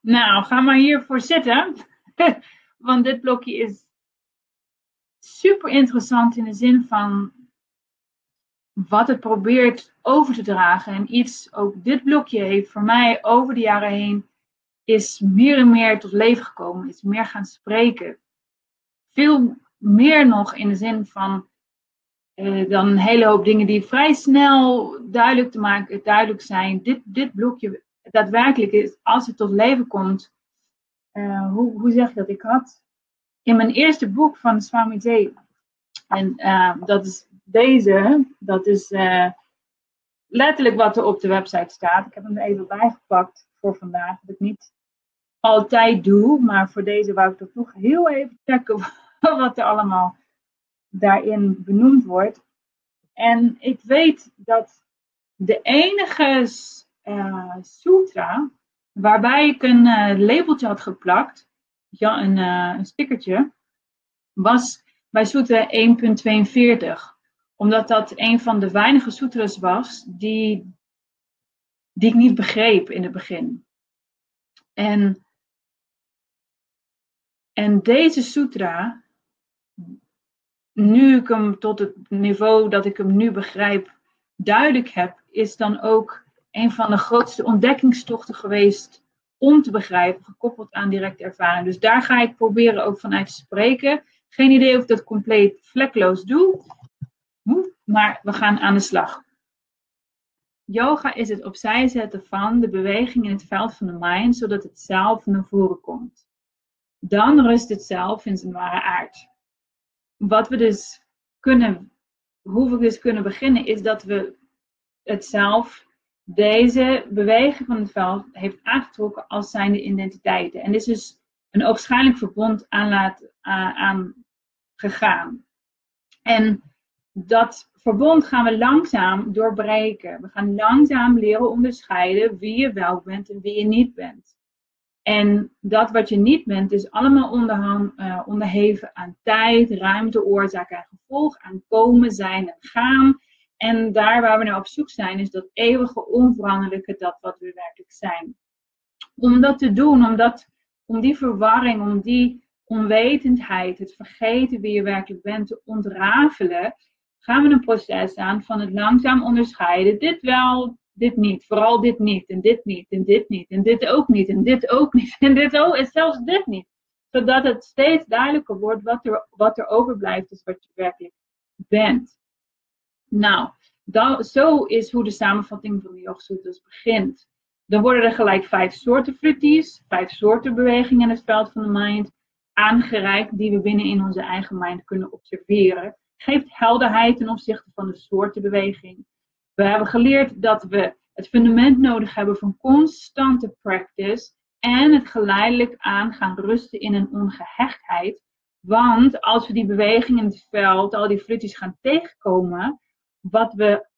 Nou, ga maar hiervoor zitten. Want dit blokje is super interessant in de zin van wat het probeert over te dragen. En iets, ook dit blokje heeft voor mij over de jaren heen, is meer en meer tot leven gekomen. Is meer gaan spreken. Veel meer nog in de zin van uh, dan een hele hoop dingen die vrij snel duidelijk te maken, duidelijk zijn. Dit, dit blokje daadwerkelijk is, als het tot leven komt, uh, hoe, hoe zeg je dat? Ik had in mijn eerste boek van Swami Jay, en uh, dat is deze, dat is uh, letterlijk wat er op de website staat. Ik heb hem er even bijgepakt voor vandaag, dat ik niet altijd doe, maar voor deze wou ik toch nog heel even checken wat er allemaal daarin benoemd wordt. En ik weet dat de enige uh, sutra waarbij ik een uh, labeltje had geplakt, ja, een, uh, een stickertje, was bij sutra 1.42. Omdat dat een van de weinige sutras was die, die ik niet begreep in het begin. En, en deze sutra, nu ik hem tot het niveau dat ik hem nu begrijp duidelijk heb, is dan ook een van de grootste ontdekkingstochten geweest om te begrijpen, gekoppeld aan directe ervaring. Dus daar ga ik proberen ook vanuit te spreken. Geen idee of ik dat compleet vlekloos doe, maar we gaan aan de slag. Yoga is het opzij zetten van de beweging in het veld van de mind, zodat het zelf naar voren komt. Dan rust het zelf in zijn ware aard. Wat we dus kunnen, hoe we dus kunnen beginnen, is dat we het zelf deze beweging van het veld heeft aangetrokken als zijnde identiteiten. En dit is dus een oogschijnlijk verbond aan, laat, aan gegaan. En dat verbond gaan we langzaam doorbreken. We gaan langzaam leren onderscheiden wie je wel bent en wie je niet bent. En dat wat je niet bent, is allemaal onderhang, uh, onderheven aan tijd, ruimte, oorzaak en gevolg, aan komen, zijn en gaan. En daar waar we naar op zoek zijn, is dat eeuwige onveranderlijke, dat wat we werkelijk zijn. Om dat te doen, om, dat, om die verwarring, om die onwetendheid, het vergeten wie je werkelijk bent, te ontrafelen, gaan we een proces aan van het langzaam onderscheiden. Dit wel, dit niet. Vooral dit niet. En dit niet. En dit niet. En dit ook niet. En dit ook niet. En dit ook. En zelfs dit niet. Zodat het steeds duidelijker wordt wat er, wat er overblijft, is wat je werkelijk bent. Nou, zo is hoe de samenvatting van de Yoga dus begint. Dan worden er gelijk vijf soorten fruities, vijf soorten bewegingen in het veld van de mind aangereikt die we binnen in onze eigen mind kunnen observeren. Geeft helderheid ten opzichte van de soorten beweging. We hebben geleerd dat we het fundament nodig hebben van constante practice en het geleidelijk aan gaan rusten in een ongehechtheid. Want als we die beweging in het veld, al die fruities gaan tegenkomen, wat we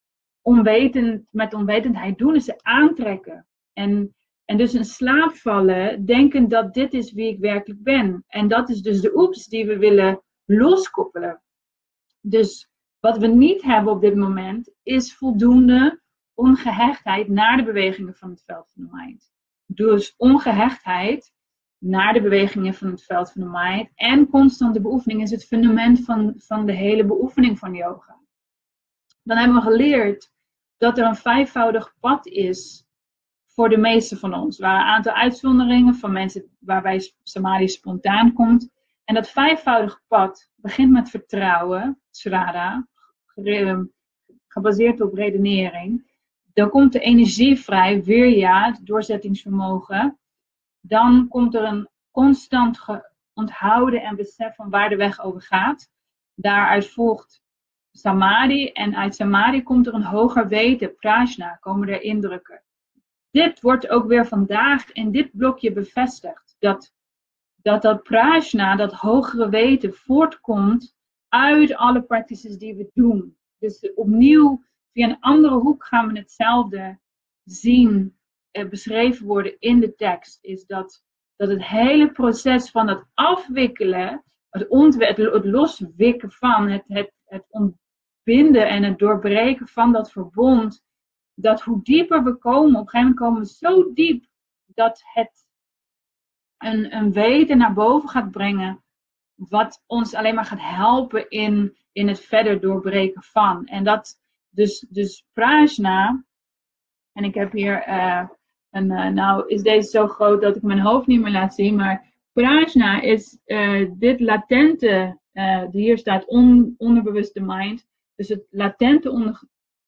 onwetend, met onwetendheid doen, is ze aantrekken. En, en dus in slaap vallen, denken dat dit is wie ik werkelijk ben. En dat is dus de oeps die we willen loskoppelen. Dus wat we niet hebben op dit moment, is voldoende ongehechtheid naar de bewegingen van het veld van de mind. Dus ongehechtheid naar de bewegingen van het veld van de mind en constante beoefening is het fundament van, van de hele beoefening van yoga dan hebben we geleerd dat er een vijfvoudig pad is voor de meeste van ons. Waren een aantal uitzonderingen van mensen waarbij samadhi spontaan komt. En dat vijfvoudige pad begint met vertrouwen, srada, gebaseerd op redenering. Dan komt de energie vrij, weerja, het doorzettingsvermogen. Dan komt er een constant onthouden en besef van waar de weg over gaat. Daaruit volgt samadhi en uit samadhi komt er een hoger weten, prajna, komen er indrukken. Dit wordt ook weer vandaag in dit blokje bevestigd, dat dat, dat prajna, dat hogere weten, voortkomt uit alle practices die we doen. Dus opnieuw, via een andere hoek gaan we hetzelfde zien, eh, beschreven worden in de tekst, is dat, dat het hele proces van het afwikkelen, het, het, het loswikken van, het, het, het binden en het doorbreken van dat verbond, dat hoe dieper we komen, op een gegeven moment komen we zo diep dat het een, een weten naar boven gaat brengen, wat ons alleen maar gaat helpen in, in het verder doorbreken van. En dat dus, dus prajna, en ik heb hier uh, een, uh, nou is deze zo groot dat ik mijn hoofd niet meer laat zien, maar prajna is uh, dit latente, hier staat on, onderbewuste mind, dus het latente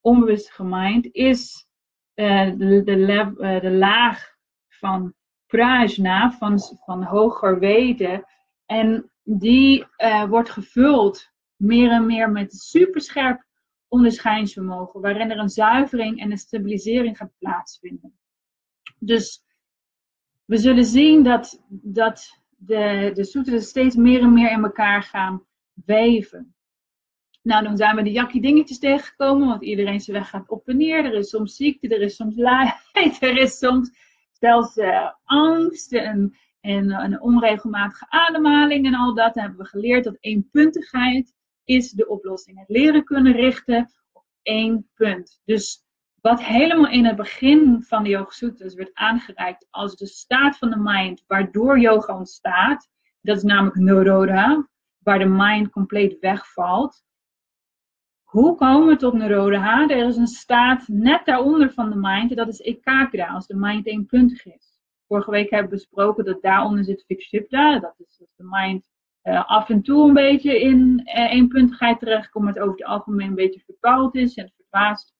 onbewuste mind is de, de, de laag van prajna, van, van hoger weten. En die uh, wordt gevuld meer en meer met superscherp onderscheidingsvermogen, waarin er een zuivering en een stabilisering gaat plaatsvinden. Dus we zullen zien dat, dat de, de steeds meer en meer in elkaar gaan weven. Nou, dan zijn we de jakkie dingetjes tegengekomen, want iedereen zijn weg gaat op en neer. Er is soms ziekte, er is soms luiheid, er is soms zelfs uh, angst en, en een onregelmatige ademhaling en al dat. Dan hebben we geleerd dat eenpuntigheid is de oplossing. Het leren kunnen richten op één punt. Dus wat helemaal in het begin van de Yoga Sutras werd aangereikt als de staat van de mind waardoor yoga ontstaat, dat is namelijk Naroda, waar de mind compleet wegvalt. Hoe komen we tot Naroda? Er is een staat net daaronder van de mind, en dat is Ekagra, als de mind eenpuntig is. Vorige week hebben we besproken dat daaronder zit Vikshipta, dat is dat de mind uh, af en toe een beetje in uh, eenpuntigheid terechtkomt, maar het over het algemeen een beetje verpaald is en verdwaasd.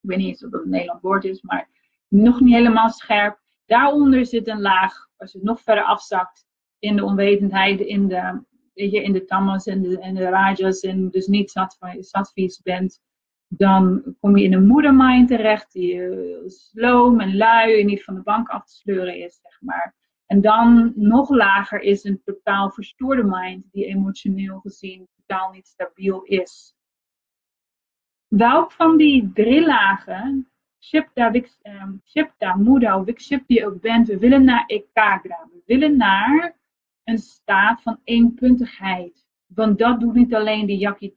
Ik weet niet eens of dat een Nederlands woord is, maar nog niet helemaal scherp. Daaronder zit een laag, als je het nog verder afzakt, in de onwetendheid, in de, weet je, in de tamas en de, de rajas, en dus niet sattvies bent, dan kom je in een moedermind terecht, die uh, sloom en lui en niet van de bank af te sleuren is, zeg maar. En dan nog lager is een totaal verstoorde mind, die emotioneel gezien totaal niet stabiel is. Welk van die drie lagen, Shipta, um, Shipta Muda of Vikship die je ook bent, we willen naar Ekagra. We willen naar een staat van eenpuntigheid. Want dat doet niet alleen die jakkie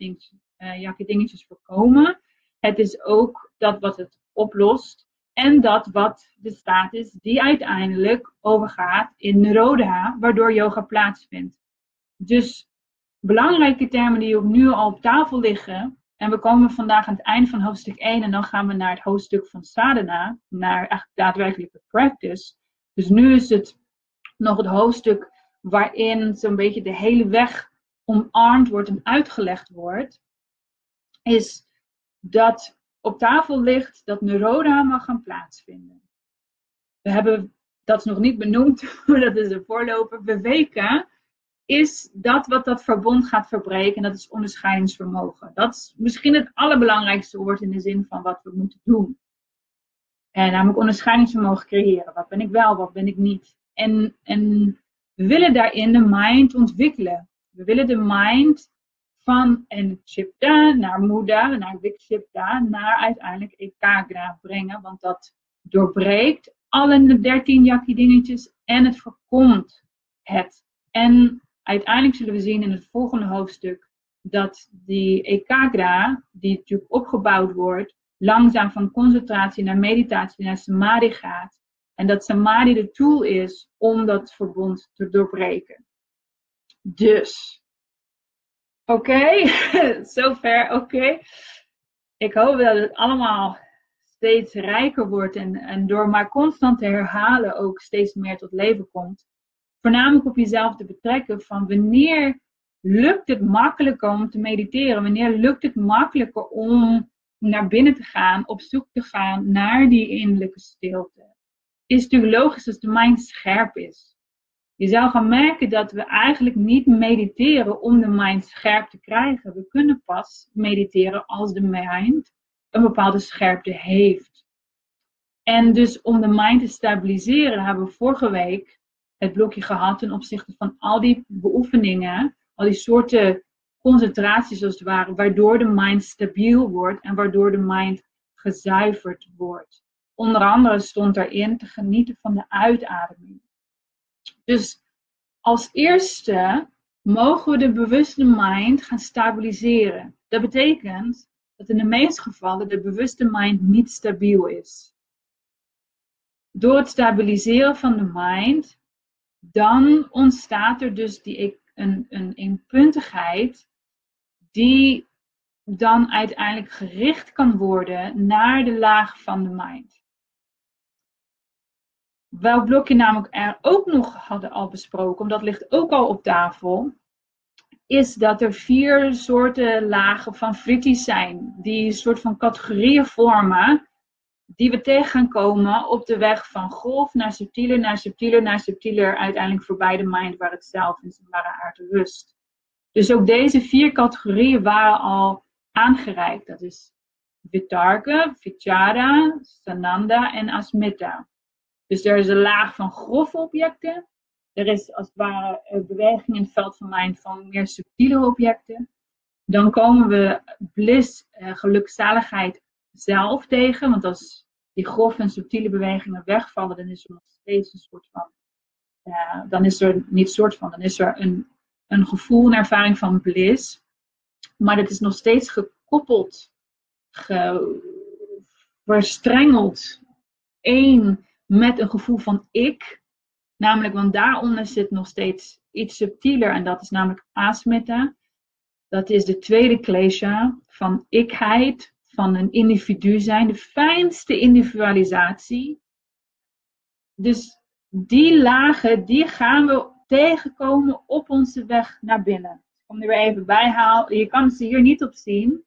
dingetjes, voorkomen. Het is ook dat wat het oplost. En dat wat de staat is die uiteindelijk overgaat in Naroda, waardoor yoga plaatsvindt. Dus belangrijke termen die ook nu al op tafel liggen. En we komen vandaag aan het einde van hoofdstuk 1 en dan gaan we naar het hoofdstuk van sadhana, naar eigenlijk daadwerkelijke practice. Dus nu is het nog het hoofdstuk waarin zo'n beetje de hele weg omarmd wordt en uitgelegd wordt. Is dat op tafel ligt dat Neroda mag gaan plaatsvinden. We hebben, dat is nog niet benoemd, maar dat is een voorloper, beweken is dat wat dat verbond gaat verbreken. En dat is onderscheidingsvermogen. Dat is misschien het allerbelangrijkste woord in de zin van wat we moeten doen. En namelijk onderscheidingsvermogen creëren. Wat ben ik wel, wat ben ik niet. En, en we willen daarin de mind ontwikkelen. We willen de mind van een Chipta naar Muda, naar Vikshipta, naar uiteindelijk Ekagra brengen. Want dat doorbreekt alle dertien jakkie dingetjes en het voorkomt het. En uiteindelijk zullen we zien in het volgende hoofdstuk dat die Ekagra, die natuurlijk opgebouwd wordt, langzaam van concentratie naar meditatie naar samadhi gaat. En dat samadhi de tool is om dat verbond te doorbreken. Dus, Oké, zover oké. Ik hoop dat het allemaal steeds rijker wordt en, en door maar constant te herhalen ook steeds meer tot leven komt. Voornamelijk op jezelf te betrekken van wanneer lukt het makkelijker om te mediteren? Wanneer lukt het makkelijker om naar binnen te gaan, op zoek te gaan naar die innerlijke stilte? Is natuurlijk logisch als de mind scherp is je zou gaan merken dat we eigenlijk niet mediteren om de mind scherp te krijgen. We kunnen pas mediteren als de mind een bepaalde scherpte heeft. En dus om de mind te stabiliseren hebben we vorige week het blokje gehad ten opzichte van al die beoefeningen, al die soorten concentraties als het ware, waardoor de mind stabiel wordt en waardoor de mind gezuiverd wordt. Onder andere stond erin te genieten van de uitademing. Dus als eerste mogen we de bewuste mind gaan stabiliseren. Dat betekent dat in de meeste gevallen de bewuste mind niet stabiel is. Door het stabiliseren van de mind dan ontstaat er dus die, een, een eenpuntigheid die dan uiteindelijk gericht kan worden naar de laag van de mind. Welk blokje namelijk er ook nog hadden al besproken, omdat ligt ook al op tafel, is dat er vier soorten lagen van fritties zijn, die een soort van categorieën vormen, die we tegen gaan komen op de weg van golf naar subtieler, naar subtieler, naar subtieler, uiteindelijk voorbij de mind waar het zelf in zijn ware aard rust. Dus ook deze vier categorieën waren al aangereikt. Dat is Vitarka, Vichara, Sananda en Asmita. Dus er is een laag van grove objecten. Er is als het ware beweging in het veld van mind van meer subtiele objecten. Dan komen we bliss, uh, gelukzaligheid zelf tegen. Want als die grove en subtiele bewegingen wegvallen, dan is er nog steeds een soort van. Uh, dan is er niet soort van, dan is er een, een gevoel, een ervaring van bliss. Maar dat is nog steeds gekoppeld, ge, verstrengeld, één met een gevoel van ik. Namelijk, want daaronder zit nog steeds iets subtieler en dat is namelijk asmita. Dat is de tweede klesha van ikheid, van een individu zijn, de fijnste individualisatie. Dus die lagen, die gaan we tegenkomen op onze weg naar binnen. Om er weer even bij halen. Je kan ze hier niet op zien,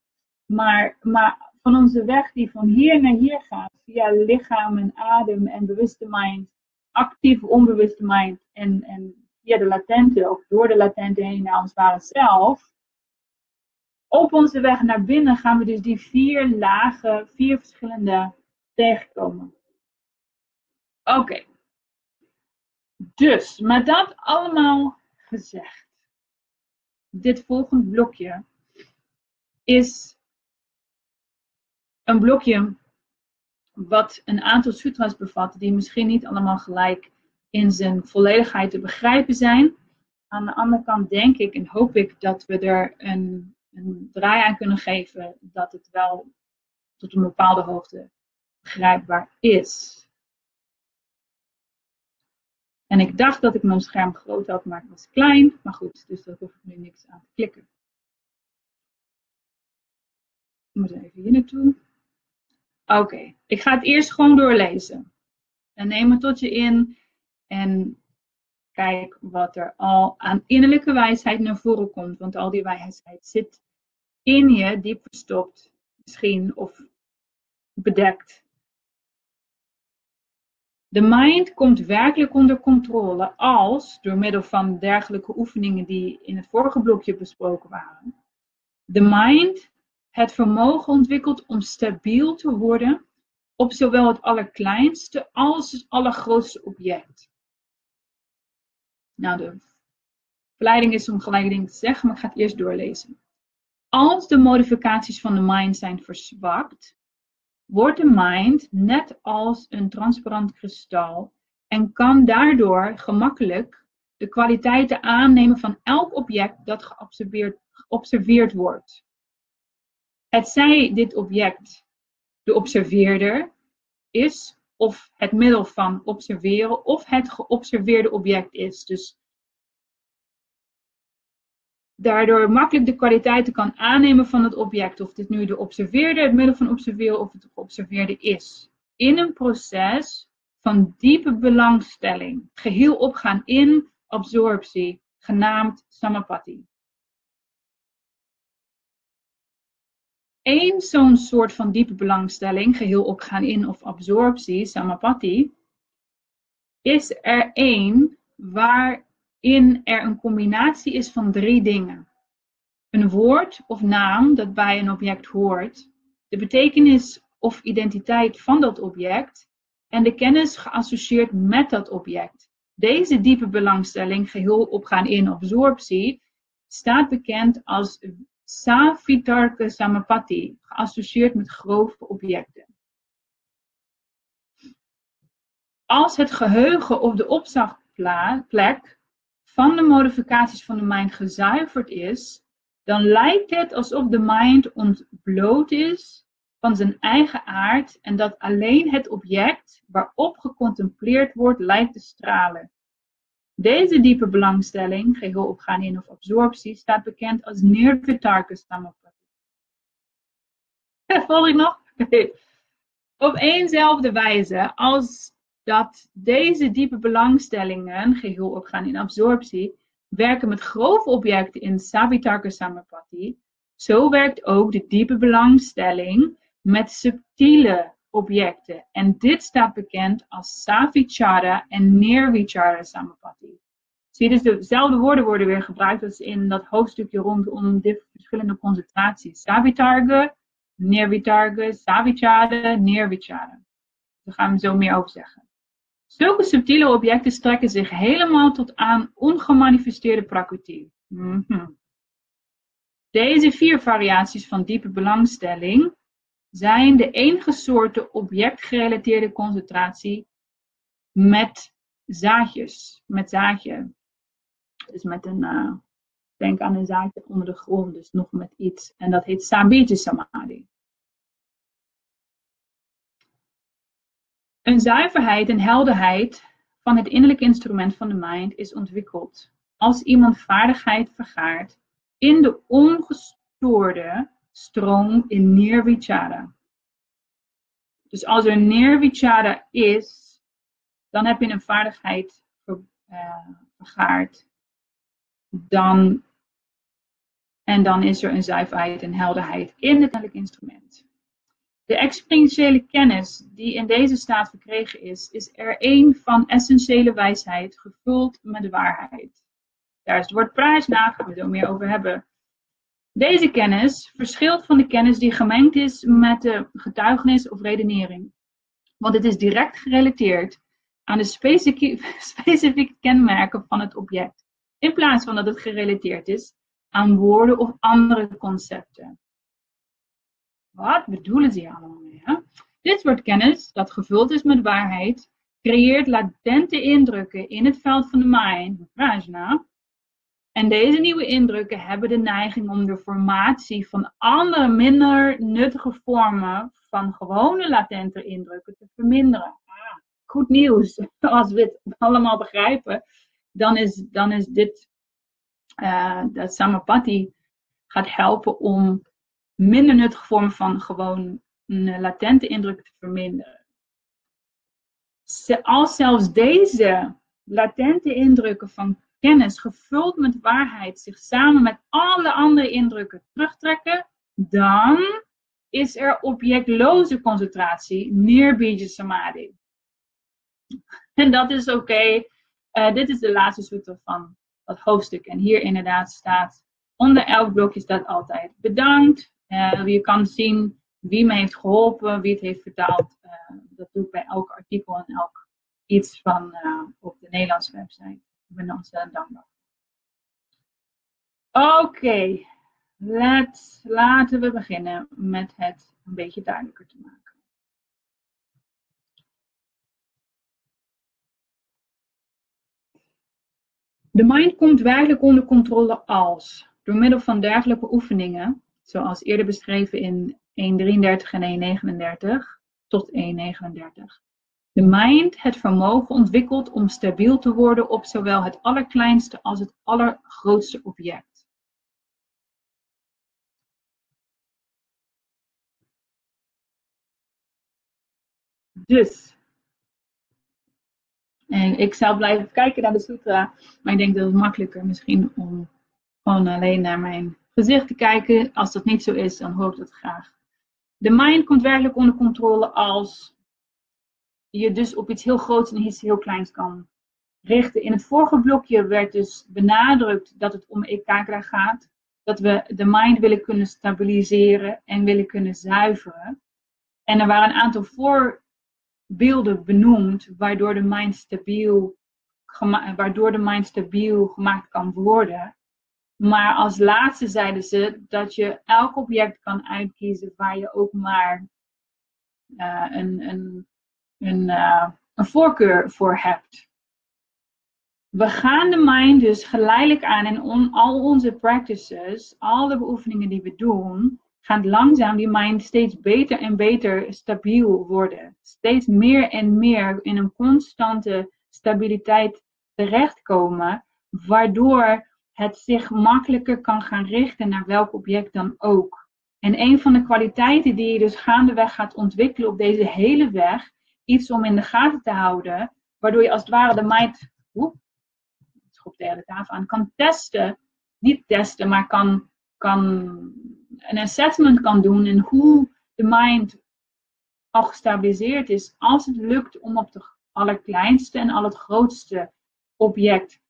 maar, maar van onze weg die van hier naar hier gaat, via lichaam en adem en bewuste mind, actief onbewuste mind en, en via de latente, of door de latente heen naar ons ware zelf. Op onze weg naar binnen gaan we dus die vier lagen, vier verschillende tegenkomen. Oké. Dus, met dat allemaal gezegd, dit volgende blokje is een blokje wat een aantal sutras bevat, die misschien niet allemaal gelijk in zijn volledigheid te begrijpen zijn. Aan de andere kant denk ik en hoop ik dat we er een, een draai aan kunnen geven dat het wel tot een bepaalde hoogte begrijpbaar is. En ik dacht dat ik mijn scherm groot had, maar het was klein. Maar goed, dus daar hoef ik nu niks aan te klikken. Ik moet even hier naartoe. Oké, ik ga het eerst gewoon doorlezen. En neem het tot je in en kijk wat er al aan innerlijke wijsheid naar voren komt. Want al die wijsheid zit in je, diep verstopt, misschien of bedekt. De mind komt werkelijk onder controle als, door middel van dergelijke oefeningen die in het vorige blokje besproken waren, de mind het vermogen ontwikkelt om stabiel te worden op zowel het allerkleinste als het allergrootste object. Nou, de verleiding is om gelijk dingen te zeggen, maar ik ga het eerst doorlezen. Als de modificaties van de mind zijn verzwakt, wordt de mind net als een transparant kristal en kan daardoor gemakkelijk de kwaliteiten aannemen van elk object dat geobserveerd wordt. Het zij dit object de observeerder is, of het middel van observeren, of het geobserveerde object is. Dus daardoor makkelijk de kwaliteiten kan aannemen van het object. Of dit nu de observeerde, het middel van observeren of het geobserveerde is. In een proces van diepe belangstelling. Geheel opgaan in absorptie, genaamd samapati. Eén zo'n soort van diepe belangstelling, geheel opgaan in of absorptie, samapati, is er één waar in er een combinatie is van drie dingen. Een woord of naam dat bij een object hoort, de betekenis of identiteit van dat object en de kennis geassocieerd met dat object. Deze diepe belangstelling, geheel opgaan in absorptie, staat bekend als Savitarka Samapati, geassocieerd met grove objecten. Als het geheugen of de opslagplek van de modificaties van de mind gezuiverd is, dan lijkt het alsof de mind ontbloot is van zijn eigen aard en dat alleen het object waarop gecontempleerd wordt lijkt te stralen. Deze diepe belangstelling, geheel opgaan in of absorptie, staat bekend als Nirvitarka Samapathie. Volg ik nog? Op eenzelfde wijze als dat deze diepe belangstellingen, geheel opgaan in absorptie, werken met grove objecten in Savitarka Samapati, zo werkt ook de diepe belangstelling met subtiele objecten. En dit staat bekend als Savichara en Nirvichara Samapati. Zie je, dus dezelfde woorden worden weer gebruikt als in dat hoofdstukje rondom de verschillende concentraties. Savitarga, Nirvitarga, Savichara, Nirvichara. Daar gaan we zo meer over zeggen. Zulke subtiele objecten strekken zich helemaal tot aan ongemanifesteerde prakriti. Mhm. Deze vier variaties van diepe belangstelling zijn de enige soorten objectgerelateerde concentratie met zaadjes, met zaadje. Dus met een, uh, denk aan een zaadje onder de grond, dus nog met iets. En dat heet Sabiji Samadhi. Een zuiverheid en helderheid van het innerlijk instrument van de mind is ontwikkeld als iemand vaardigheid vergaart in de ongestoorde stroom in nirvichara. Dus als er nirvichara is, dan heb je een vaardigheid uh, vergaard. Dan, en dan is er een zuiverheid en helderheid in het innerlijk instrument. De experientiële kennis die in deze staat verkregen is, is er een van essentiële wijsheid, gevuld met waarheid. Daar is het woord prijs na, we zo meer over hebben. Deze kennis verschilt van de kennis die gemengd is met de getuigenis of redenering. Want het is direct gerelateerd aan de specifieke, kenmerken van het object. In plaats van dat het gerelateerd is aan woorden of andere concepten. Wat bedoelen ze hier allemaal mee? Hè? Dit soort kennis, dat gevuld is met waarheid, creëert latente indrukken in het veld van de mind, prajna. En deze nieuwe indrukken hebben de neiging om de formatie van andere minder nuttige vormen van gewone latente indrukken te verminderen. Ah, goed nieuws. Als we het allemaal begrijpen, dan is, dan is dit, uh, dat Samapati gaat helpen om minder nuttige vormen van gewoon latente indrukken te verminderen. Als zelfs deze latente indrukken van kennis gevuld met waarheid zich samen met alle andere indrukken terugtrekken, dan is er objectloze concentratie, neerbija samadhi. En dat is oké. Uh, dit is de laatste sutta van dat hoofdstuk. En hier inderdaad staat, onder elk blokje staat altijd bedankt, uh, je kan zien wie me heeft geholpen, wie het heeft vertaald. Uh, dat doe ik bij elk artikel en elk iets van op de Nederlandse website. Ik ben ontzettend dankbaar. Oké, laten we beginnen met het een beetje duidelijker te maken. De mind komt werkelijk onder controle als door middel van dergelijke oefeningen zoals eerder beschreven in 1.33 en 1.39 tot 1.39. De mind het vermogen ontwikkelt om stabiel te worden op zowel het allerkleinste als het allergrootste object. Dus, en ik zou blijven kijken naar de sutra, maar ik denk dat het makkelijker misschien om gewoon alleen naar mijn gezicht te kijken. Als dat niet zo is, dan hoor ik dat graag. De mind komt werkelijk onder controle als je dus op iets heel groots en iets heel kleins kan richten. In het vorige blokje werd dus benadrukt dat het om ekakra gaat. Dat we de mind willen kunnen stabiliseren en willen kunnen zuiveren. En er waren een aantal voorbeelden benoemd waardoor de mind stabiel, waardoor de mind stabiel gemaakt kan worden. Maar als laatste zeiden ze dat je elk object kan uitkiezen waar je ook maar uh, een, een, een, uh, een voorkeur voor hebt. We gaan de mind dus geleidelijk aan in on, al onze practices, al de beoefeningen die we doen, gaat langzaam die mind steeds beter en beter stabiel worden. Steeds meer en meer in een constante stabiliteit terechtkomen, waardoor het zich makkelijker kan gaan richten naar welk object dan ook. En een van de kwaliteiten die je dus gaandeweg gaat ontwikkelen op deze hele weg, iets om in de gaten te houden, waardoor je als het ware de mind, oep, de hele tafel aan, kan testen, niet testen, maar kan, kan een assessment kan doen en hoe de mind al gestabiliseerd is, als het lukt om op de allerkleinste en al het grootste object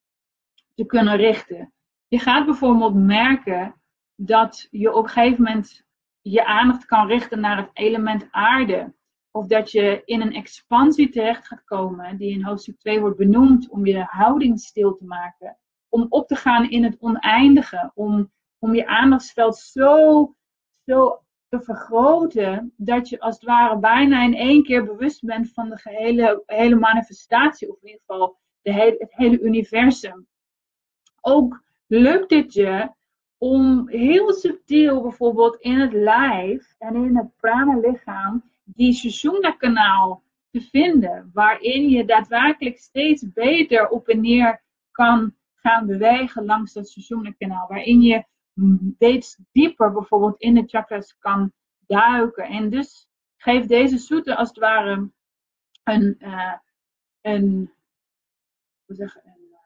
te kunnen richten. Je gaat bijvoorbeeld merken dat je op een gegeven moment je aandacht kan richten naar het element aarde. Of dat je in een expansie terecht gaat komen, die in hoofdstuk 2 wordt benoemd, om je houding stil te maken. Om op te gaan in het oneindige. Om, om je aandachtsveld zo, zo te vergroten, dat je als het ware bijna in één keer bewust bent van de gehele, hele manifestatie. Of in ieder geval de het hele universum. Ook lukt het je om heel subtiel bijvoorbeeld in het lijf en in het prana lichaam die Sushumna kanaal te vinden, waarin je daadwerkelijk steeds beter op en neer kan gaan bewegen langs dat Sushumna kanaal, waarin je steeds dieper bijvoorbeeld in de chakras kan duiken. En dus geeft deze soete als het ware een, uh, een, hoe zeg, een,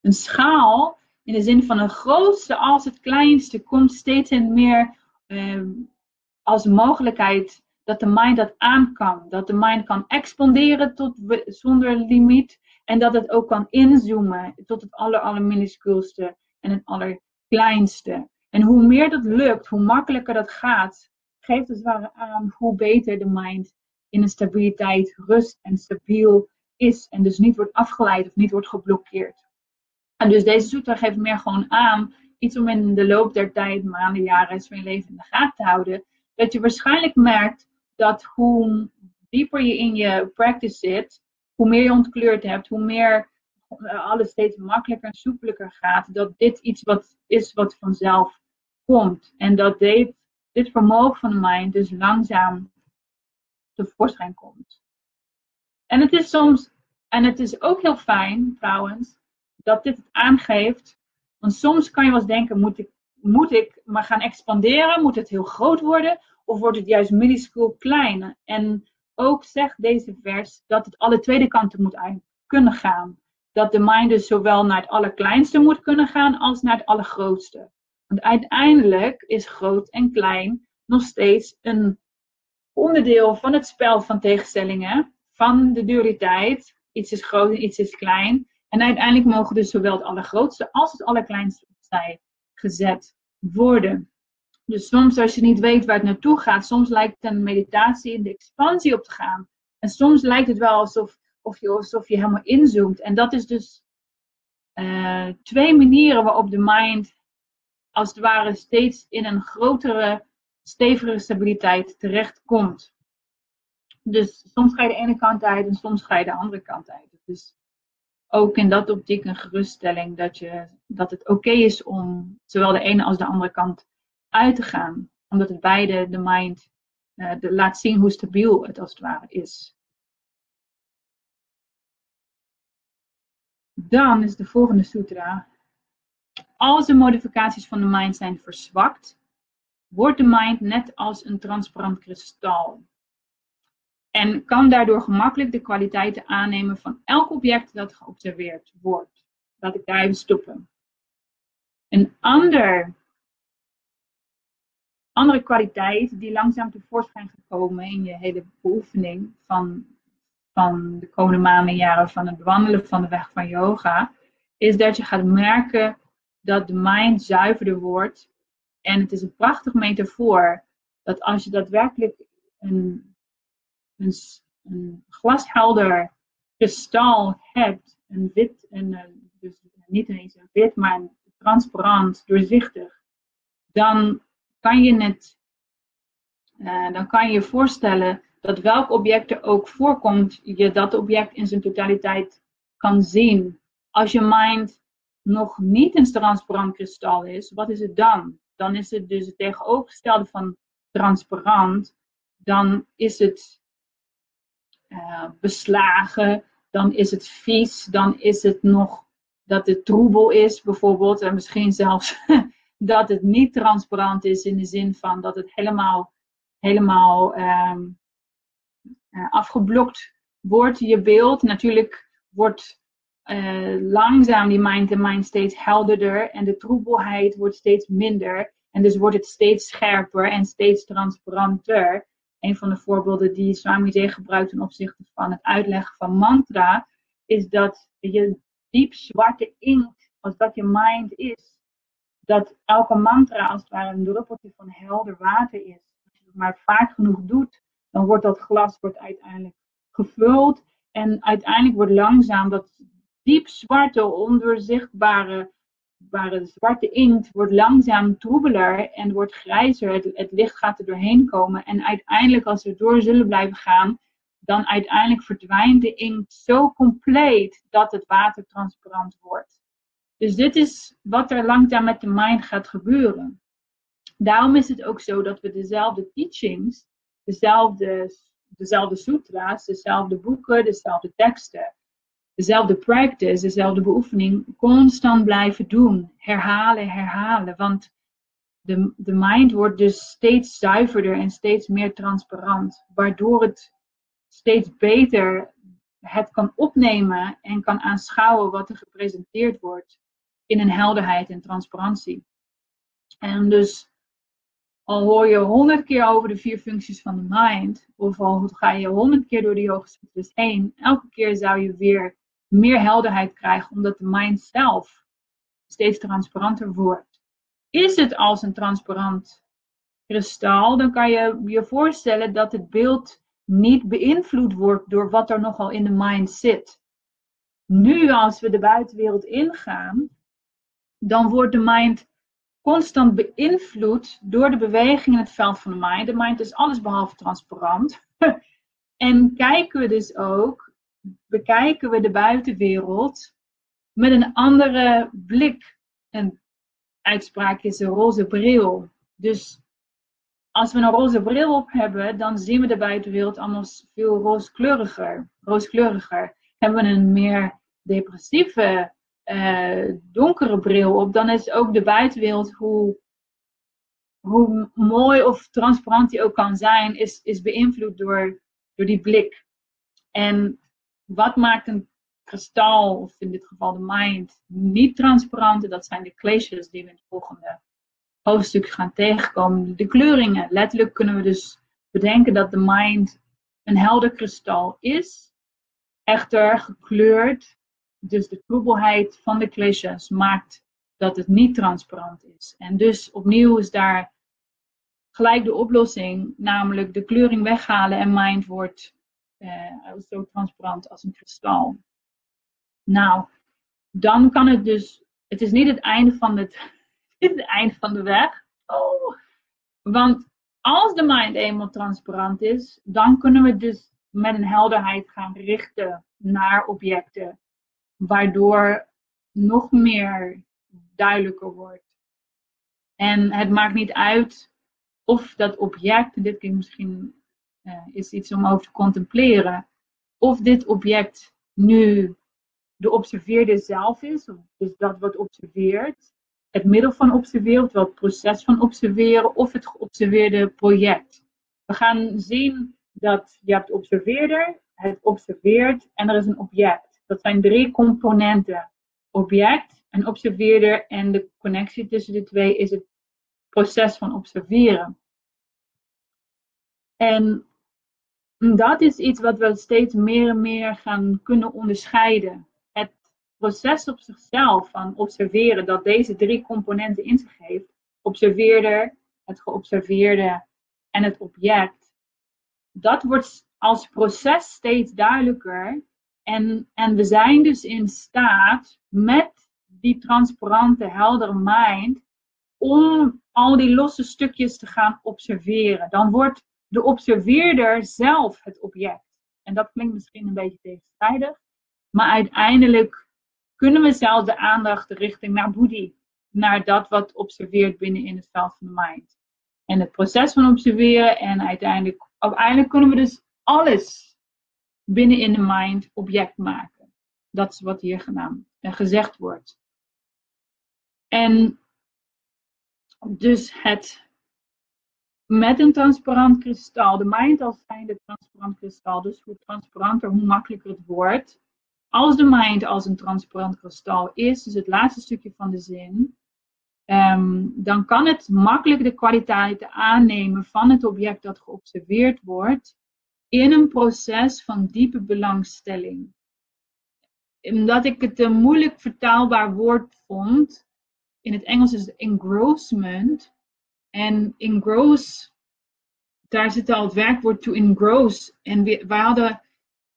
een schaal in de zin van het grootste als het kleinste komt steeds en meer ehm, als mogelijkheid dat de mind dat aan kan. Dat de mind kan expanderen tot, zonder limiet. En dat het ook kan inzoomen tot het aller, en het allerkleinste. En hoe meer dat lukt, hoe makkelijker dat gaat, geeft het ware aan hoe beter de mind in een stabiliteit, rust en stabiel is. En dus niet wordt afgeleid of niet wordt geblokkeerd. En dus deze zoeter geeft meer gewoon aan, iets om in de loop der tijd, maanden, jaren van je leven in de gaten te houden. Dat je waarschijnlijk merkt dat hoe dieper je in je practice zit, hoe meer je ontkleurd hebt, hoe meer eh, alles steeds makkelijker en soepelijker gaat. Dat dit iets wat is wat vanzelf komt. En dat dit, dit vermogen van de mind dus langzaam tevoorschijn komt. En het is soms, en het is ook heel fijn trouwens, dat dit het aangeeft. Want soms kan je wel eens denken, moet ik, moet ik maar gaan expanderen? Moet het heel groot worden? Of wordt het juist minuscuul klein? En ook zegt deze vers dat het alle tweede kanten moet kunnen gaan. Dat de mind dus zowel naar het allerkleinste moet kunnen gaan als naar het allergrootste. Want uiteindelijk is groot en klein nog steeds een onderdeel van het spel van tegenstellingen, van de dualiteit. Iets is groot en iets is klein. En uiteindelijk mogen dus zowel het allergrootste als het allerkleinste opzij gezet worden. Dus soms als je niet weet waar het naartoe gaat, soms lijkt een meditatie in de expansie op te gaan. En soms lijkt het wel alsof of je, alsof je helemaal inzoomt. En dat is dus uh, twee manieren waarop de mind als het ware steeds in een grotere, stevige stabiliteit terechtkomt. Dus soms ga je de ene kant uit en soms ga je de andere kant uit. Dus ook in dat optiek een geruststelling dat, je, dat het oké is om zowel de ene als de andere kant uit te gaan. Omdat het beide de mind uh, de, laat zien hoe stabiel het als het ware is. Dan is de volgende sutra. Als de modificaties van de mind zijn verzwakt, wordt de mind net als een transparant kristal. En kan daardoor gemakkelijk de kwaliteiten aannemen van elk object dat geobserveerd wordt. Laat ik daar even stoppen. Een ander, andere kwaliteit die langzaam tevoorschijn gekomen in je hele beoefening van, van de komende maanden jaren van het bewandelen van de weg van yoga, is dat je gaat merken dat de mind zuiverder wordt. En het is een prachtig metafoor dat als je daadwerkelijk een een, een glashelder kristal hebt, een wit, en, dus niet eens een wit, maar een transparant, doorzichtig, dan kan je uh, dan kan je voorstellen dat welk object er ook voorkomt, je dat object in zijn totaliteit kan zien. Als je mind nog niet een transparant kristal is, wat is het dan? Dan is het dus het tegenovergestelde van transparant. Dan is het uh, beslagen, dan is het vies, dan is het nog dat het troebel is, bijvoorbeeld. En misschien zelfs dat het niet transparant is in de zin van dat het helemaal, helemaal ehm, eh, afgeblokt wordt, je beeld. Natuurlijk wordt uh, langzaam die mind-to-mind steeds helderder en de troebelheid wordt steeds minder. En dus wordt het steeds scherper en steeds transparanter. Een van de voorbeelden die Swamiji gebruikt ten opzichte van het uitleggen van mantra, is dat je diep zwarte inkt, als dat je mind is, dat elke mantra als het ware een druppeltje van helder water is. Als je het maar vaak genoeg doet, dan wordt dat glas wordt uiteindelijk gevuld. En uiteindelijk wordt langzaam dat diep zwarte, ondoorzichtbare zwarte inkt wordt langzaam troebeler en wordt grijzer. Het, het, licht gaat er doorheen komen. En uiteindelijk, als we door zullen blijven gaan, dan uiteindelijk verdwijnt de inkt zo compleet dat het water transparant wordt. Dus dit is wat er langzaam met de mind gaat gebeuren. Daarom is het ook zo dat we dezelfde teachings, dezelfde, dezelfde sutra's, dezelfde boeken, dezelfde teksten, dezelfde practice, dezelfde beoefening constant blijven doen. Herhalen, herhalen. Want de, de mind wordt dus steeds zuiverder en steeds meer transparant. Waardoor het steeds beter het kan opnemen en kan aanschouwen wat er gepresenteerd wordt in een helderheid en transparantie. En dus al hoor je honderd keer over de vier functies van de mind, of al ga je honderd keer door de sutras heen, elke keer zou je weer meer helderheid krijgen, omdat de mind zelf steeds transparanter wordt. Is het als een transparant kristal, dan kan je je voorstellen dat het beeld niet beïnvloed wordt door wat er nogal in de mind zit. Nu, als we de buitenwereld ingaan, dan wordt de mind constant beïnvloed door de beweging in het veld van de mind. De mind is alles behalve transparant. en kijken we dus ook, bekijken we de buitenwereld met een andere blik. Een uitspraak is een roze bril. Dus als we een roze bril op hebben, dan zien we de buitenwereld allemaal veel rooskleuriger. rooskleuriger. Hebben we een meer depressieve uh, donkere bril op, dan is ook de buitenwereld, hoe, hoe mooi of transparant die ook kan zijn, is, is beïnvloed door, door die blik. En wat maakt een kristal, of in dit geval de mind, niet transparant? Dat zijn de klesjes die we in het volgende hoofdstuk gaan tegenkomen. De kleuringen. Letterlijk kunnen we dus bedenken dat de mind een helder kristal is, echter gekleurd dus de troebelheid van de clichés maakt dat het niet transparant is. En dus opnieuw is daar gelijk de oplossing, namelijk de kleuring weghalen en mind wordt eh, zo transparant als een kristal. Nou, dan kan het dus, het is niet het einde van, het, het einde van de weg. Oh. Want als de mind eenmaal transparant is, dan kunnen we dus met een helderheid gaan richten naar objecten waardoor nog meer duidelijker wordt. En het maakt niet uit of dat object, dit keer misschien uh, is iets om over te contempleren, of dit object nu de observeerde zelf is, dus dat wat observeert, het middel van observeren, of het proces van observeren, of het geobserveerde project. We gaan zien dat je hebt observeerder, het observeert en er is een object. Dat zijn drie componenten. Object, een observeerder en de connectie tussen de twee is het proces van observeren. En dat is iets wat we steeds meer en meer gaan kunnen onderscheiden. Het proces op zichzelf van observeren, dat deze drie componenten in zich heeft, observeerder, het geobserveerde en het object, dat wordt als proces steeds duidelijker en, en we zijn dus in staat met die transparante, heldere mind om al die losse stukjes te gaan observeren. Dan wordt de observeerder zelf het object. En dat klinkt misschien een beetje tegenstrijdig, maar uiteindelijk kunnen we zelf de aandacht richting naar Boedi, naar dat wat observeert binnen in het veld van de mind. En het proces van observeren en uiteindelijk, uiteindelijk kunnen we dus alles binnen in de mind object maken. Dat is wat hier gedaan, gezegd wordt. En dus het met een transparant kristal, de mind als zijnde transparant kristal, dus hoe transparanter, hoe makkelijker het wordt. Als de mind als een transparant kristal is, dus het laatste stukje van de zin, um, dan kan het makkelijk de kwaliteiten aannemen van het object dat geobserveerd wordt in een proces van diepe belangstelling. Omdat ik het een moeilijk vertaalbaar woord vond, in het Engels is het engrossment. En engross, daar zit al het werkwoord to engross. En we, hadden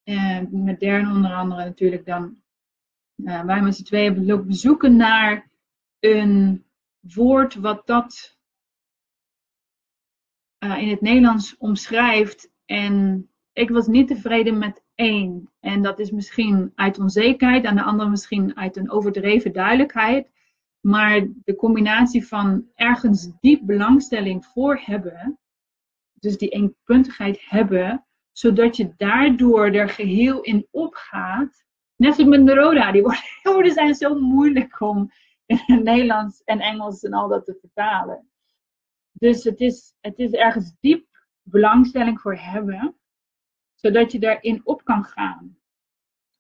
eh, met onder andere natuurlijk dan, uh, wij met z'n tweeën hebben lopen zoeken naar een woord wat dat uh, in het Nederlands omschrijft. En ik was niet tevreden met één. En dat is misschien uit onzekerheid, aan de andere misschien uit een overdreven duidelijkheid. Maar de combinatie van ergens diep belangstelling voor hebben, dus die eenpuntigheid hebben, zodat je daardoor er geheel in opgaat. Net zoals met de Roda, die woorden zijn zo moeilijk om in het Nederlands en Engels en al dat te vertalen. Dus het is, het is ergens diep belangstelling voor hebben, zodat je erin op kan gaan.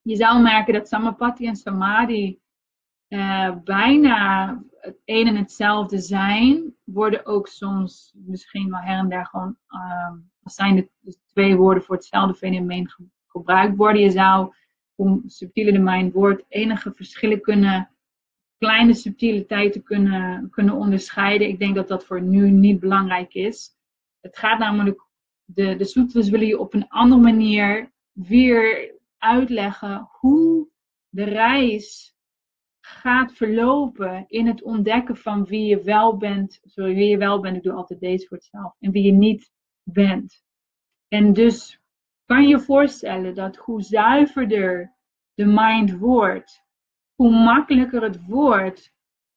Je zou merken dat Samapati en Samadhi uh, bijna het een en hetzelfde zijn, worden ook soms misschien wel her en der gewoon, uh, als zijn de dus twee woorden voor hetzelfde fenomeen gebruikt worden. Je zou, hoe subtieler de mind wordt, enige verschillen kunnen, kleine subtiliteiten kunnen, kunnen onderscheiden. Ik denk dat dat voor nu niet belangrijk is. Het gaat namelijk, de, de sutras willen je op een andere manier weer uitleggen hoe de reis gaat verlopen in het ontdekken van wie je wel bent. Sorry, wie je wel bent, ik doe altijd deze voor zelf. En wie je niet bent. En dus kan je voorstellen dat hoe zuiverder de mind wordt, hoe makkelijker het wordt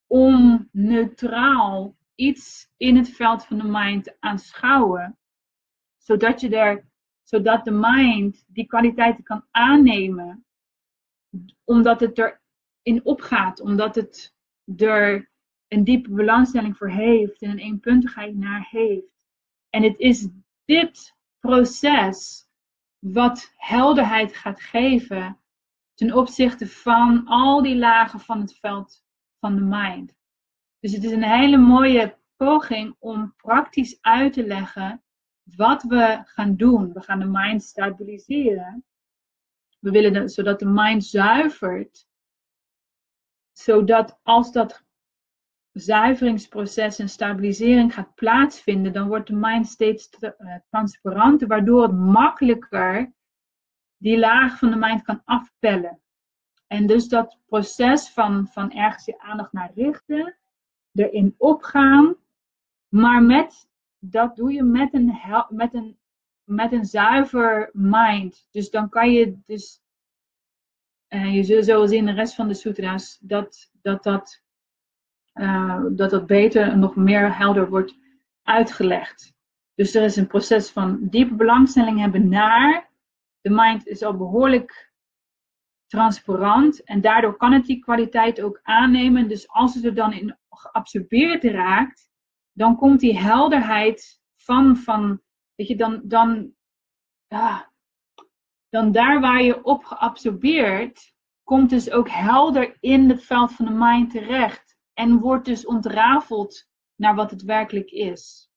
om neutraal iets in het veld van de mind aanschouwen. Zodat, je er, zodat de mind die kwaliteiten kan aannemen, omdat het er in opgaat, omdat het er een diepe belangstelling voor heeft en een eenpuntigheid naar heeft. En het is dit proces wat helderheid gaat geven ten opzichte van al die lagen van het veld van de mind. Dus het is een hele mooie poging om praktisch uit te leggen wat we gaan doen. We gaan de mind stabiliseren. We willen zodat de mind zuivert zodat als dat zuiveringsproces en stabilisering gaat plaatsvinden, dan wordt de mind steeds uh, transparanter, waardoor het makkelijker die laag van de mind kan afpellen. En dus dat proces van, van ergens je aandacht naar richten, erin opgaan, maar met, dat doe je met een, met een, met een zuiver mind. Dus dan kan je dus uh, je zult zo zien in de rest van de sutra's dat dat, dat, uh, dat dat beter en nog meer helder wordt uitgelegd. Dus er is een proces van diepe belangstelling hebben naar. De mind is al behoorlijk transparant en daardoor kan het die kwaliteit ook aannemen. Dus als het er dan in geabsorbeerd raakt, dan komt die helderheid van, van weet je, dan, dan, dan daar waar je op geabsorbeerd, komt dus ook helder in het veld van de mind terecht. En wordt dus ontrafeld naar wat het werkelijk is.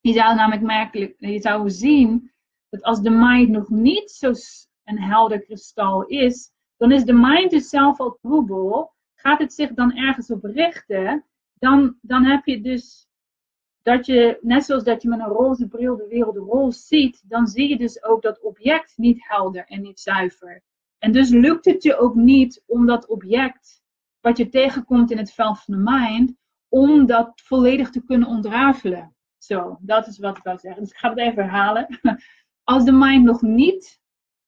Je zou namelijk merkelijk, je zou zien dat als de mind nog niet zo een helder kristal is, dan is de mind dus zelf al troebel. Gaat het zich dan ergens op richten, dan, dan heb je dus dat je, net zoals dat je met een roze bril de wereld roze ziet, dan zie je dus ook dat object niet helder en niet zuiver. En dus lukt het je ook niet om dat object, wat je tegenkomt in het veld van de mind, om dat volledig te kunnen ontrafelen. Zo, dat is wat ik wil zeggen. Dus ik ga het even herhalen. Als de mind nog niet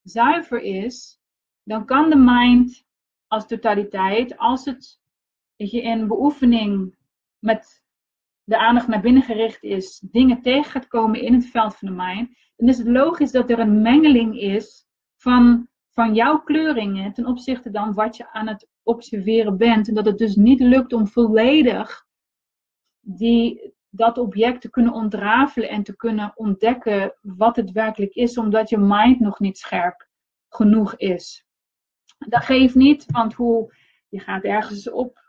zuiver is, dan kan de mind als totaliteit, als het je in beoefening met de aandacht naar binnen gericht is, dingen tegen gaat komen in het veld van de mind, dan is het logisch dat er een mengeling is van, van jouw kleuringen ten opzichte dan wat je aan het observeren bent. En dat het dus niet lukt om volledig die, dat object te kunnen ontrafelen en te kunnen ontdekken wat het werkelijk is, omdat je mind nog niet scherp genoeg is. Dat geeft niet, want hoe je gaat ergens op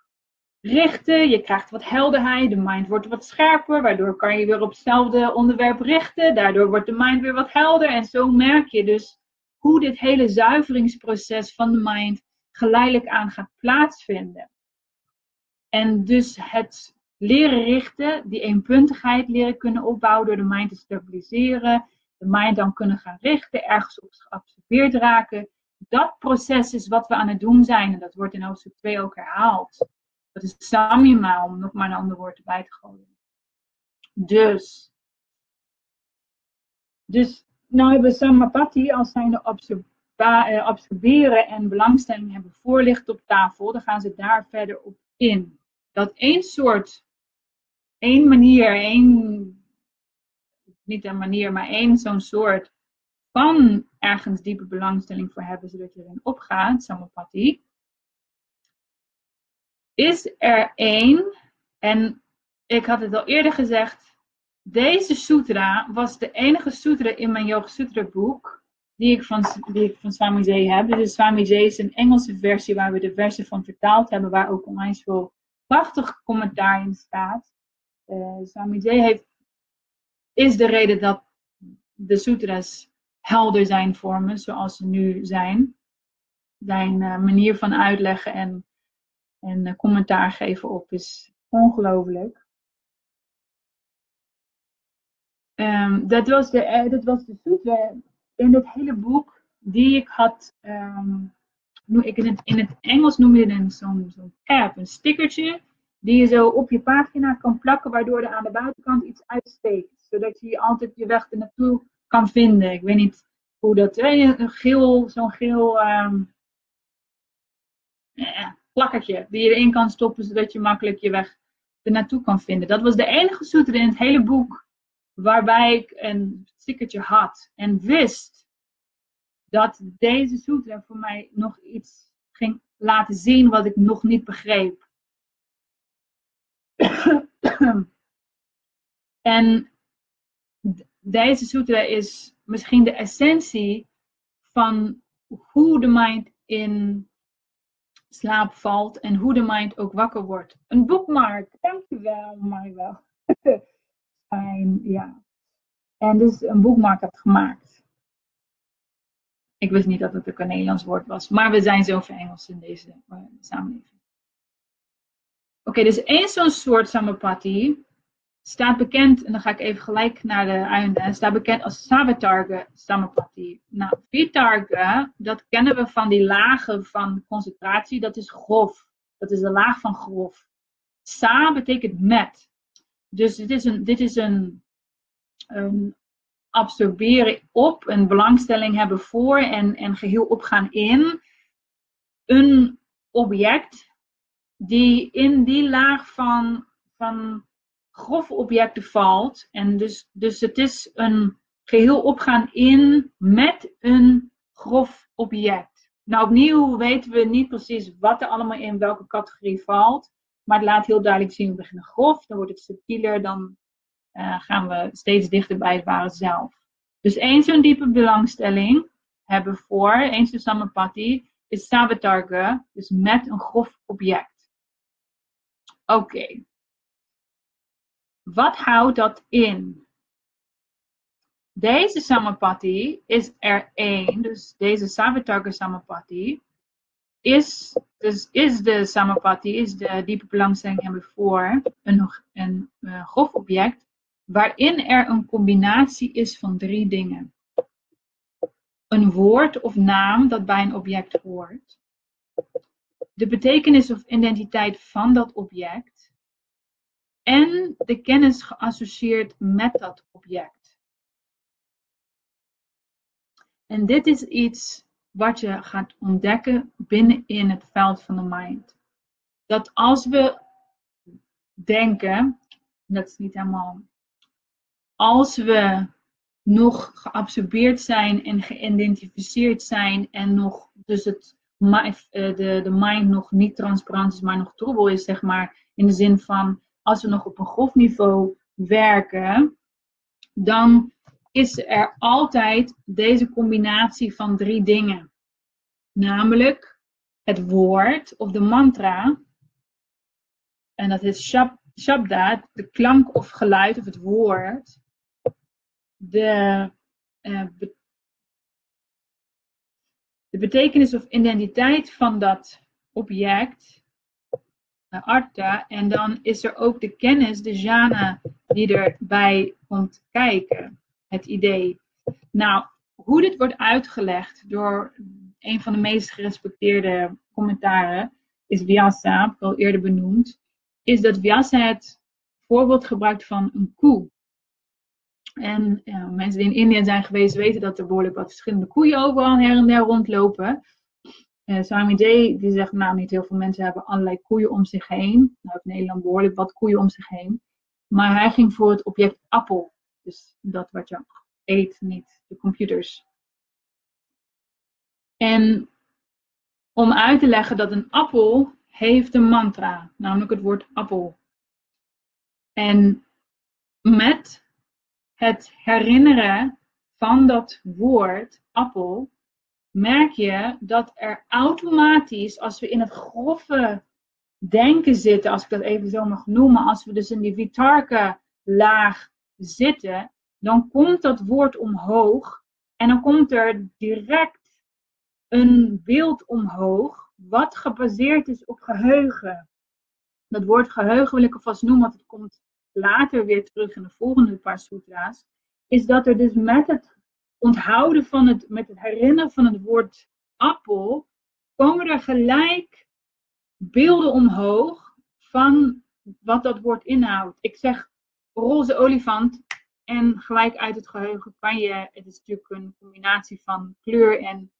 richten, je krijgt wat helderheid, de mind wordt wat scherper, waardoor kan je weer op hetzelfde onderwerp richten, daardoor wordt de mind weer wat helder en zo merk je dus hoe dit hele zuiveringsproces van de mind geleidelijk aan gaat plaatsvinden. En dus het leren richten, die eenpuntigheid leren kunnen opbouwen door de mind te stabiliseren, de mind dan kunnen gaan richten, ergens op geabsorbeerd raken. Dat proces is wat we aan het doen zijn en dat wordt in hoofdstuk 2 ook herhaald. Dat is samima, om nog maar een ander woord erbij te gooien. Dus, dus nou hebben we samapati als zijnde eh, absorberen en belangstelling hebben voorlicht op tafel. Dan gaan ze daar verder op in. Dat één soort, één manier, één, niet een manier, maar één zo'n soort van ergens diepe belangstelling voor hebben, zodat je erin opgaat, samapati is er één, en ik had het al eerder gezegd, deze sutra was de enige sutra in mijn Yoga Sutra boek die ik van, die van Swami heb. Dus Swami is een Engelse versie waar we de versie van vertaald hebben, waar ook onwijs veel prachtig commentaar in staat. Uh, Swami Jay heeft, is de reden dat de sutras helder zijn voor me, zoals ze nu zijn. Zijn uh, manier van uitleggen en en uh, commentaar geven op is ongelooflijk. Um, dat, was de, uh, dat was de zoete in het hele boek die ik had. Um, ik in, het, in het Engels noem je het zo'n zo tab, een stickertje. Die je zo op je pagina kan plakken, waardoor er aan de buitenkant iets uitsteekt. Zodat je altijd je weg ernaartoe kan vinden. Ik weet niet hoe dat. Een geel, zo'n geel. Um, die je erin kan stoppen, zodat je makkelijk je weg er naartoe kan vinden. Dat was de enige sutra in het hele boek waarbij ik een stickertje had en wist dat deze sutra voor mij nog iets ging laten zien wat ik nog niet begreep. En deze sutra is misschien de essentie van hoe de mind in slaap valt en hoe de mind ook wakker wordt. Een boekmark, dankjewel Maribel. Fijn, ja. En dus een boekmark heb gemaakt. Ik wist niet dat het ook een Nederlands woord was, maar we zijn zoveel Engels in deze uh, samenleving. Oké, dus één zo'n soort samapati staat bekend, en dan ga ik even gelijk naar de einde, staat bekend als Savitarga Samapati. Nou, Vitarga, dat kennen we van die lagen van concentratie, dat is grof. Dat is de laag van grof. Sa betekent met. Dus dit is een, dit is een, een absorberen op, een belangstelling hebben voor en, en geheel opgaan in een object die in die laag van, van grove objecten valt. En dus, dus het is een geheel opgaan in met een grof object. Nou, opnieuw weten we niet precies wat er allemaal in welke categorie valt. Maar het laat heel duidelijk zien, we beginnen grof, dan wordt het subtieler, dan uh, gaan we steeds dichter bij het ware zelf. Dus één zo'n diepe belangstelling hebben voor, één zo'n samapati, is sabatarga, dus met een grof object. Oké. Wat houdt dat in? Deze samapati is er één, dus deze Savitarga samapati is, dus is de samapati, is de diepe belangstelling hebben voor een, een uh, grof object, waarin er een combinatie is van drie dingen. Een woord of naam dat bij een object hoort. De betekenis of identiteit van dat object en de kennis geassocieerd met dat object. En dit is iets wat je gaat ontdekken binnenin het veld van de mind. Dat als we denken, dat is niet helemaal, als we nog geabsorbeerd zijn en geïdentificeerd zijn en nog dus het de, de mind nog niet transparant is, maar nog troebel is, zeg maar. In de zin van, als we nog op een grof niveau werken, dan is er altijd deze combinatie van drie dingen. Namelijk het woord of de mantra. En dat is shab, shabda, de klank of geluid of het woord. De, uh, de betekenis of identiteit van dat object, uh, arta. En dan is er ook de kennis, de jana, die erbij komt kijken. Het idee. Nou, hoe dit wordt uitgelegd door een van de meest gerespecteerde commentaren, is Vyasa, al eerder benoemd, is dat Vyasa het voorbeeld gebruikt van een koe. En mensen die in India zijn geweest weten dat er behoorlijk wat verschillende koeien overal her en der rondlopen. Uh, Swami J die zegt, nou niet heel veel mensen hebben allerlei koeien om zich heen. Nou heeft Nederland behoorlijk wat koeien om zich heen. Maar hij ging voor het object appel. Dus dat wat je eet, niet de computers. En om uit te leggen dat een appel heeft een mantra, namelijk het woord appel. En met het herinneren van dat woord appel, merk je dat er automatisch, als we in het grove denken zitten, als ik dat even zo mag noemen, als we dus in die vitarke laag zitten, dan komt dat woord omhoog en dan komt er direct een beeld omhoog wat gebaseerd is op geheugen. Dat woord geheugen wil ik alvast noemen, want het komt later weer terug in de volgende paar sutra's, is dat er dus met het onthouden van het, met het herinneren van het woord appel, komen er gelijk beelden omhoog van wat dat woord inhoudt. Ik zeg roze olifant en gelijk uit het geheugen kan je, het is natuurlijk een combinatie van kleur en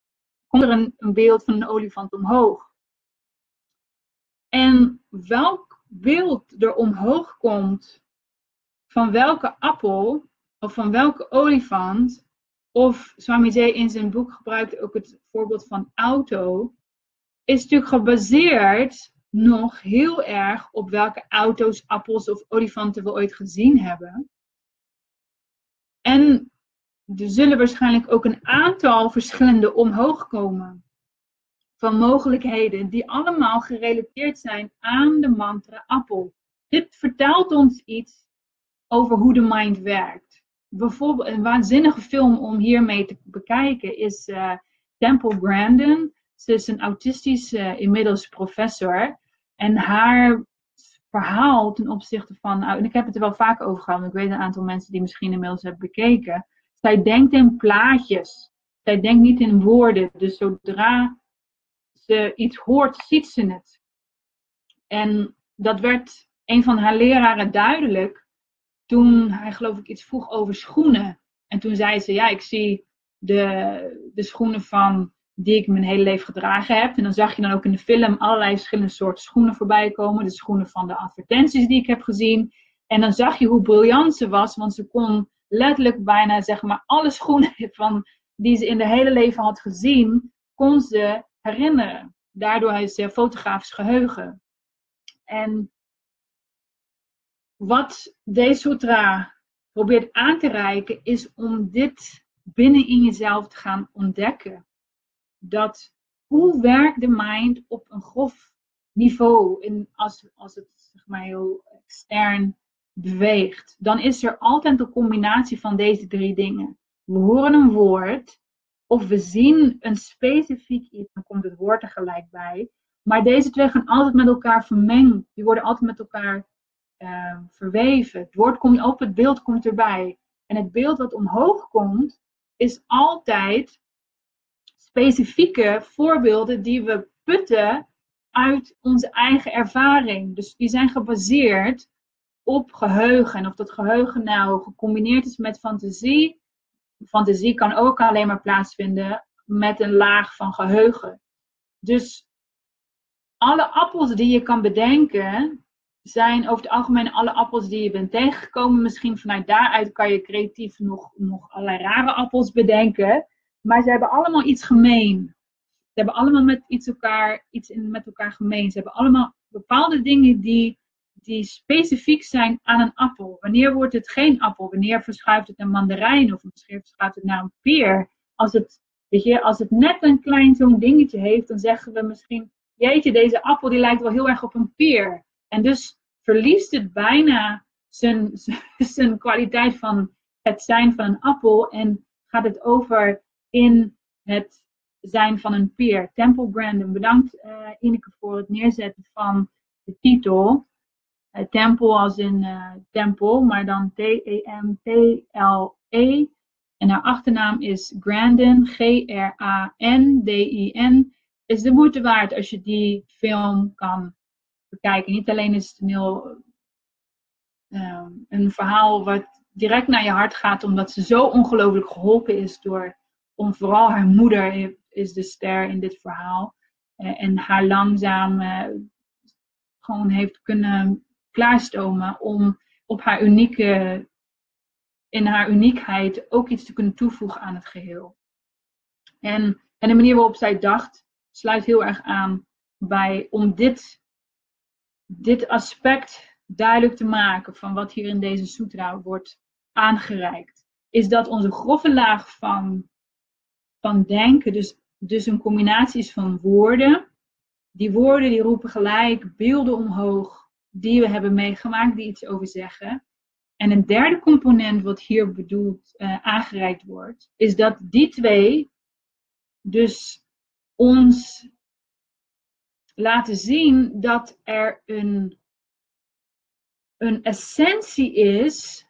komt er een, een beeld van een olifant omhoog. En welk beeld er omhoog komt van welke appel of van welke olifant, of Swami in zijn boek gebruikt ook het voorbeeld van auto, is natuurlijk gebaseerd nog heel erg op welke auto's, appels of olifanten we ooit gezien hebben. En er zullen waarschijnlijk ook een aantal verschillende omhoog komen van mogelijkheden die allemaal gerelateerd zijn aan de mantra appel. Dit vertelt ons iets over hoe de mind werkt. Bijvoorbeeld een waanzinnige film om hiermee te bekijken is uh, Temple Grandin. Ze is een autistische uh, inmiddels professor. En haar verhaal ten opzichte van, nou, en ik heb het er wel vaak over gehad, ik weet een aantal mensen die misschien inmiddels hebben bekeken. Zij denkt in plaatjes. Zij denkt niet in woorden. Dus zodra ze iets hoort, ziet ze het. En dat werd een van haar leraren duidelijk toen hij geloof ik iets vroeg over schoenen. En toen zei ze, ja, ik zie de, de schoenen van die ik mijn hele leven gedragen heb. En dan zag je dan ook in de film allerlei verschillende soorten schoenen voorbij komen. De schoenen van de advertenties die ik heb gezien. En dan zag je hoe briljant ze was, want ze kon letterlijk bijna zeg maar alle schoenen van, die ze in de hele leven had gezien, kon ze herinneren. Daardoor heeft ze fotografisch geheugen. En wat deze sutra probeert aan te reiken, is om dit binnen in jezelf te gaan ontdekken dat hoe werkt de mind op een grof niveau, in, als, als het zeg maar heel extern beweegt, dan is er altijd een combinatie van deze drie dingen. We horen een woord, of we zien een specifiek iets, dan komt het woord er gelijk bij. Maar deze twee gaan altijd met elkaar vermengd. Die worden altijd met elkaar uh, verweven. Het woord komt op, het beeld komt erbij. En het beeld wat omhoog komt, is altijd specifieke voorbeelden die we putten uit onze eigen ervaring. Dus die zijn gebaseerd op geheugen. En of dat geheugen nou gecombineerd is met fantasie. Fantasie kan ook alleen maar plaatsvinden met een laag van geheugen. Dus alle appels die je kan bedenken, zijn over het algemeen alle appels die je bent tegengekomen. Misschien vanuit daaruit kan je creatief nog, nog allerlei rare appels bedenken. Maar ze hebben allemaal iets gemeen. Ze hebben allemaal met iets, elkaar, iets in, met elkaar gemeen. Ze hebben allemaal bepaalde dingen die, die specifiek zijn aan een appel. Wanneer wordt het geen appel? Wanneer verschuift het naar mandarijn of misschien verschuift het naar een peer? Als het, weet je, als het net een klein zo'n dingetje heeft, dan zeggen we misschien, jeetje, deze appel die lijkt wel heel erg op een peer. En dus verliest het bijna zijn, zijn kwaliteit van het zijn van een appel en gaat het over in het zijn van een peer. Temple Brandon, bedankt uh, Ineke voor het neerzetten van de titel. Uh, tempel als in uh, tempel, maar dan T-E-M-P-L-E. En haar achternaam is Grandin, G-R-A-N-D-I-N. Is de moeite waard als je die film kan bekijken. Niet alleen is het een heel um, een verhaal wat direct naar je hart gaat, omdat ze zo ongelooflijk geholpen is door, om vooral haar moeder is de ster in dit verhaal. Uh, en haar langzaam gewoon heeft kunnen klaarstomen om op haar unieke, in haar uniekheid ook iets te kunnen toevoegen aan het geheel. En, en de manier waarop zij dacht, sluit heel erg aan bij om dit, dit aspect duidelijk te maken van wat hier in deze sutra wordt aangereikt. Is dat onze grove laag van, van denken, dus, dus een combinatie is van woorden. Die woorden die roepen gelijk beelden omhoog die we hebben meegemaakt, die iets over zeggen. En een derde component wat hier bedoeld uh, aangereikt wordt, is dat die twee dus ons laten zien dat er een, een essentie is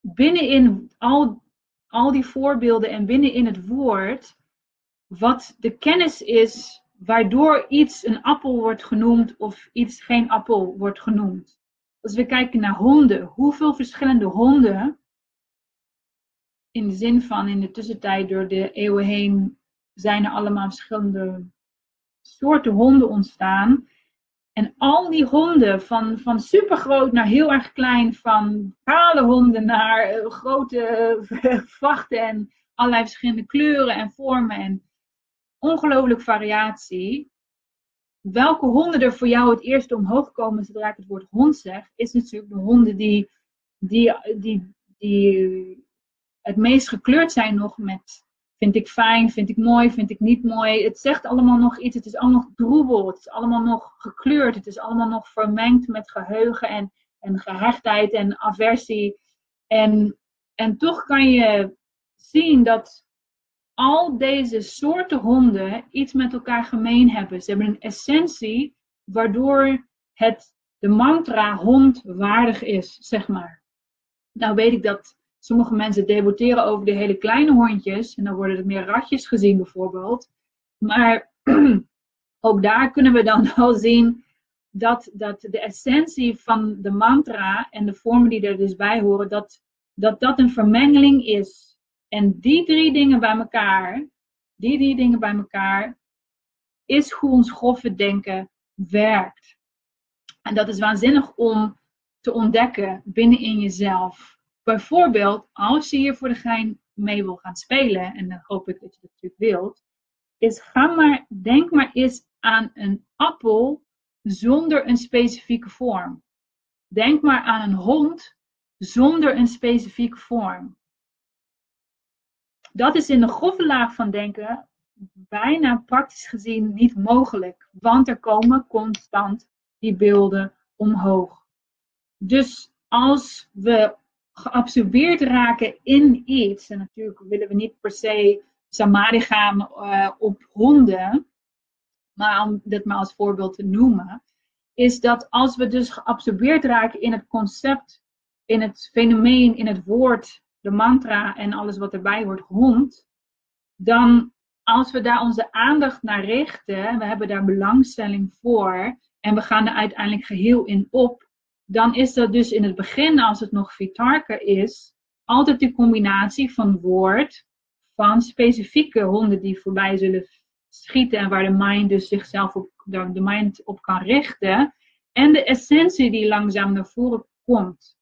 binnenin al, al die voorbeelden en binnenin het woord, wat de kennis is waardoor iets een appel wordt genoemd of iets geen appel wordt genoemd. Als we kijken naar honden, hoeveel verschillende honden, in de zin van in de tussentijd door de eeuwen heen, zijn er allemaal verschillende soorten honden ontstaan. En al die honden, van, van supergroot naar heel erg klein, van kale honden naar uh, grote uh, vachten en allerlei verschillende kleuren en vormen en ongelooflijk variatie. Welke honden er voor jou het eerst omhoog komen zodra ik het woord hond zeg, is natuurlijk de honden die, die, die, die het meest gekleurd zijn nog met vind ik fijn, vind ik mooi, vind ik niet mooi. Het zegt allemaal nog iets, het is allemaal nog droebel, het is allemaal nog gekleurd, het is allemaal nog vermengd met geheugen en, en gehechtheid en aversie. En, en toch kan je zien dat al deze soorten honden iets met elkaar gemeen hebben. Ze hebben een essentie waardoor het de mantra hond waardig is, zeg maar. Nou weet ik dat sommige mensen debatteren over de hele kleine hondjes en dan worden er meer ratjes gezien bijvoorbeeld. Maar ook daar kunnen we dan wel zien dat, dat de essentie van de mantra en de vormen die er dus bij horen, dat dat, dat een vermengeling is en die drie dingen bij elkaar, die drie dingen bij elkaar, is hoe ons grove denken werkt. En dat is waanzinnig om te ontdekken binnenin jezelf. Bijvoorbeeld, als je hier voor de gein mee wil gaan spelen, en dan hoop ik dat je dat natuurlijk wilt, is ga maar, denk maar eens aan een appel zonder een specifieke vorm. Denk maar aan een hond zonder een specifieke vorm dat is in de grove van denken bijna praktisch gezien niet mogelijk, want er komen constant die beelden omhoog. Dus als we geabsorbeerd raken in iets, en natuurlijk willen we niet per se samadhi gaan uh, op honden, maar om dit maar als voorbeeld te noemen, is dat als we dus geabsorbeerd raken in het concept, in het fenomeen, in het woord de mantra en alles wat erbij hoort hond, dan als we daar onze aandacht naar richten, we hebben daar belangstelling voor en we gaan er uiteindelijk geheel in op, dan is dat dus in het begin, als het nog vitarka is, altijd die combinatie van woord, van specifieke honden die voorbij zullen schieten en waar de mind dus zichzelf op, de mind op kan richten, en de essentie die langzaam naar voren komt.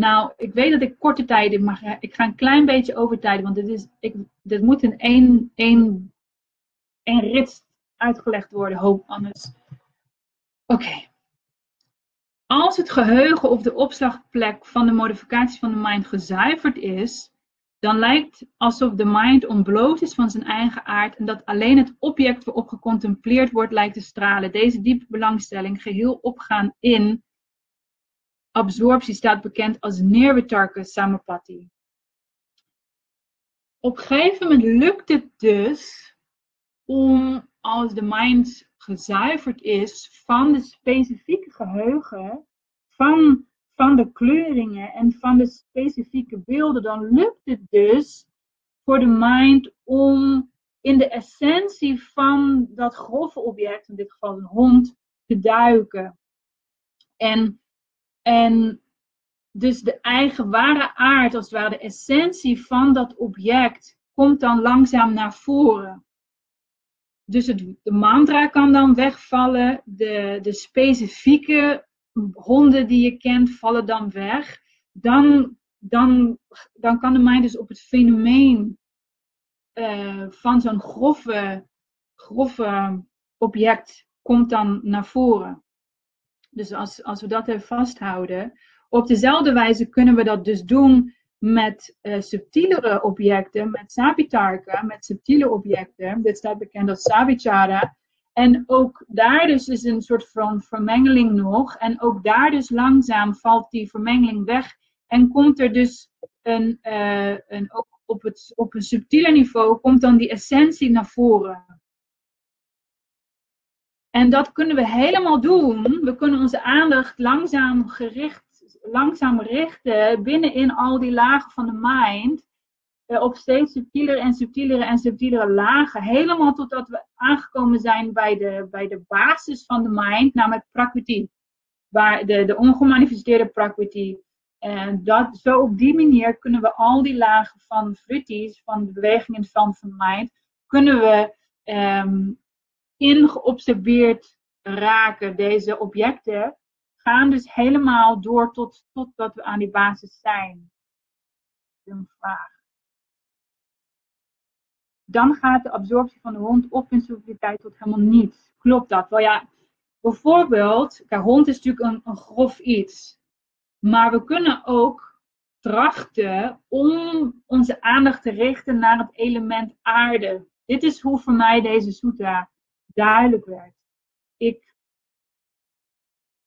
Nou, ik weet dat ik korte tijden mag. Ik ga een klein beetje over tijden, want dit, is, ik, dit moet in één, één één rits uitgelegd worden, hoop anders. Oké. Als het geheugen of de opslagplek van de modificaties van de mind gezuiverd is, dan lijkt alsof de mind ontbloot is van zijn eigen aard en dat alleen het object waarop gecontempleerd wordt lijkt te stralen. Deze diepe belangstelling, geheel opgaan in absorptie, staat bekend als Nirvitarka Samapati. Op een gegeven moment lukt het dus om, als de mind gezuiverd is van de specifieke geheugen, van van de kleuringen en van de specifieke beelden, dan lukt het dus voor de mind om in de essentie van dat grove object, in dit geval een hond, te duiken. En, en dus de eigen ware aard, als het ware de essentie van dat object, komt dan langzaam naar voren. Dus het, de mantra kan dan wegvallen, de, de specifieke honden die je kent vallen dan weg, dan, dan, dan kan de mind dus op het fenomeen uh, van zo'n grove, grove object komt dan naar voren. Dus als, als we dat even vasthouden, op dezelfde wijze kunnen we dat dus doen met uh, subtielere objecten, met sapitarka, met subtiele objecten. Dit staat bekend als savichara. En ook daar dus is een soort van vermengeling nog. En ook daar dus langzaam valt die vermengeling weg. En komt er dus een, uh, een ook op, het, op een subtieler niveau, komt dan die essentie naar voren. En dat kunnen we helemaal doen. We kunnen onze aandacht langzaam gericht, langzaam richten binnenin al die lagen van de mind. Eh, op steeds subtielere en subtielere en subtielere lagen. Helemaal totdat we aangekomen zijn bij de, bij de basis van de mind, namelijk prakriti. Waar de, de ongemanifesteerde prakriti. En dat, zo op die manier kunnen we al die lagen van frutties, van de beweging in het van de mind, kunnen we um, ingeobserveerd raken. Deze objecten gaan dus helemaal door tot, totdat we aan die basis zijn. Een vraag dan gaat de absorptie van de hond op in sensibiliteit tot helemaal niets. Klopt dat? Wel ja, bijvoorbeeld, kijk, hond is natuurlijk een, een grof iets. Maar we kunnen ook trachten om onze aandacht te richten naar het element aarde. Dit is hoe voor mij deze sutra duidelijk werd. Ik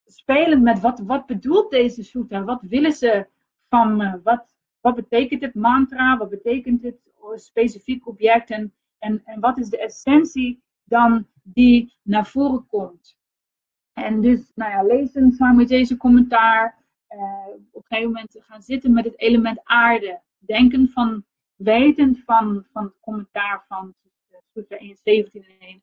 spelend met wat, wat bedoelt deze sutra? Wat willen ze van me? Wat, wat betekent het mantra? Wat betekent het specifiek object en, en, en wat is de essentie dan die naar voren komt. En dus, nou ja, lezen samen met deze commentaar. Uh, op een gegeven moment gaan zitten met het element aarde. Denken van, wetend van, van het commentaar van Sutra 1.17 en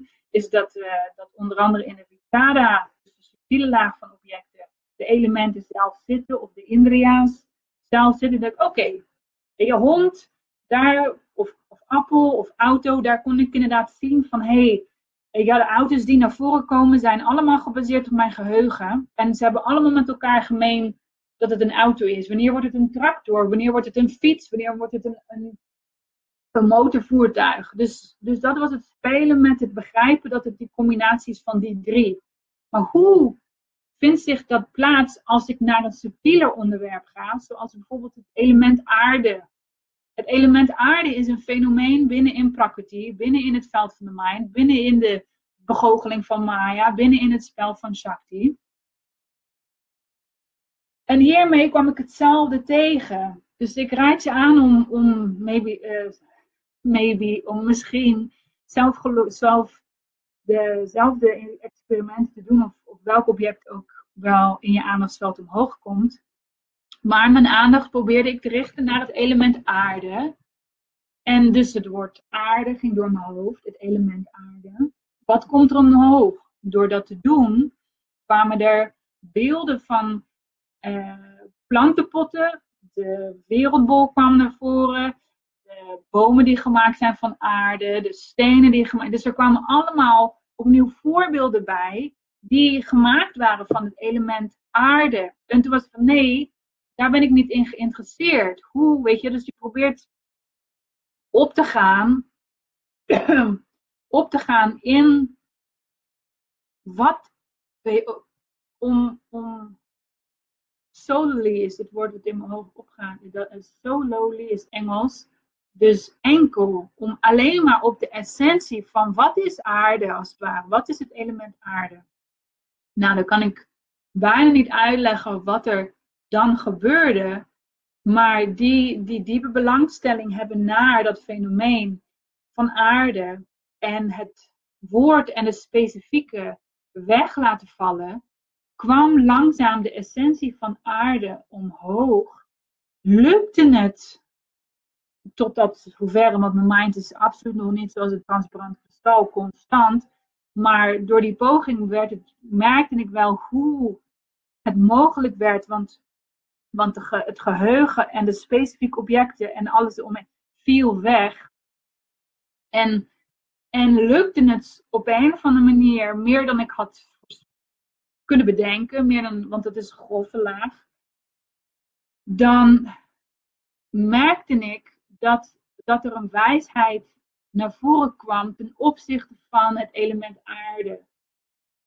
1.18, is dat, uh, dat onder andere in de Vichara, dus de subtiele laag van objecten, de elementen zelf zitten, of de Indria's zelf zitten. Dat oké, je hond, daar, of, of appel of auto, daar kon ik inderdaad zien van hé, hey, ja, de auto's die naar voren komen zijn allemaal gebaseerd op mijn geheugen. En ze hebben allemaal met elkaar gemeen dat het een auto is. Wanneer wordt het een tractor? Wanneer wordt het een fiets? Wanneer wordt het een, een motorvoertuig? Dus, dus dat was het spelen met het begrijpen dat het die combinatie is van die drie. Maar hoe vindt zich dat plaats als ik naar een subtieler onderwerp ga, zoals bijvoorbeeld het element aarde het element aarde is een fenomeen binnen in Prakriti, binnen in het veld van de mind, binnen in de begoocheling van Maya, binnen in het spel van Shakti. En hiermee kwam ik hetzelfde tegen. Dus ik raad je aan om, om maybe, uh, maybe, om misschien zelf, zelf dezelfde experimenten te doen, of, of welk object ook wel in je aandachtsveld omhoog komt. Maar mijn aandacht probeerde ik te richten naar het element aarde. En dus het woord aarde ging door mijn hoofd, het element aarde. Wat komt er omhoog? Door dat te doen kwamen er beelden van uh, plantenpotten. De wereldbol kwam naar voren. De bomen die gemaakt zijn van aarde. De stenen die gemaakt Dus er kwamen allemaal opnieuw voorbeelden bij die gemaakt waren van het element aarde. En toen was het van nee, daar ben ik niet in geïnteresseerd. Hoe, weet je, dus je probeert op te gaan op te gaan in wat om, om solely is het woord dat in mijn hoofd opgaat. Solely is Engels. Dus enkel om alleen maar op de essentie van wat is aarde als het ware. Wat is het element aarde? Nou, dan kan ik bijna niet uitleggen wat er dan gebeurde. Maar die, die diepe belangstelling hebben naar dat fenomeen van aarde en het woord en de specifieke weg laten vallen, kwam langzaam de essentie van aarde omhoog. Lukte het totdat hoeverre, want mijn mind is absoluut nog niet zoals het transparant kristal constant. Maar door die poging werd het, merkte ik wel hoe het mogelijk werd. Want, want het geheugen en de specifieke objecten en alles om viel weg. En, en lukte het op een of andere manier meer dan ik had kunnen bedenken, meer dan, want het is grove laag. Dan merkte ik dat, dat er een wijsheid naar voren kwam ten opzichte van het element aarde.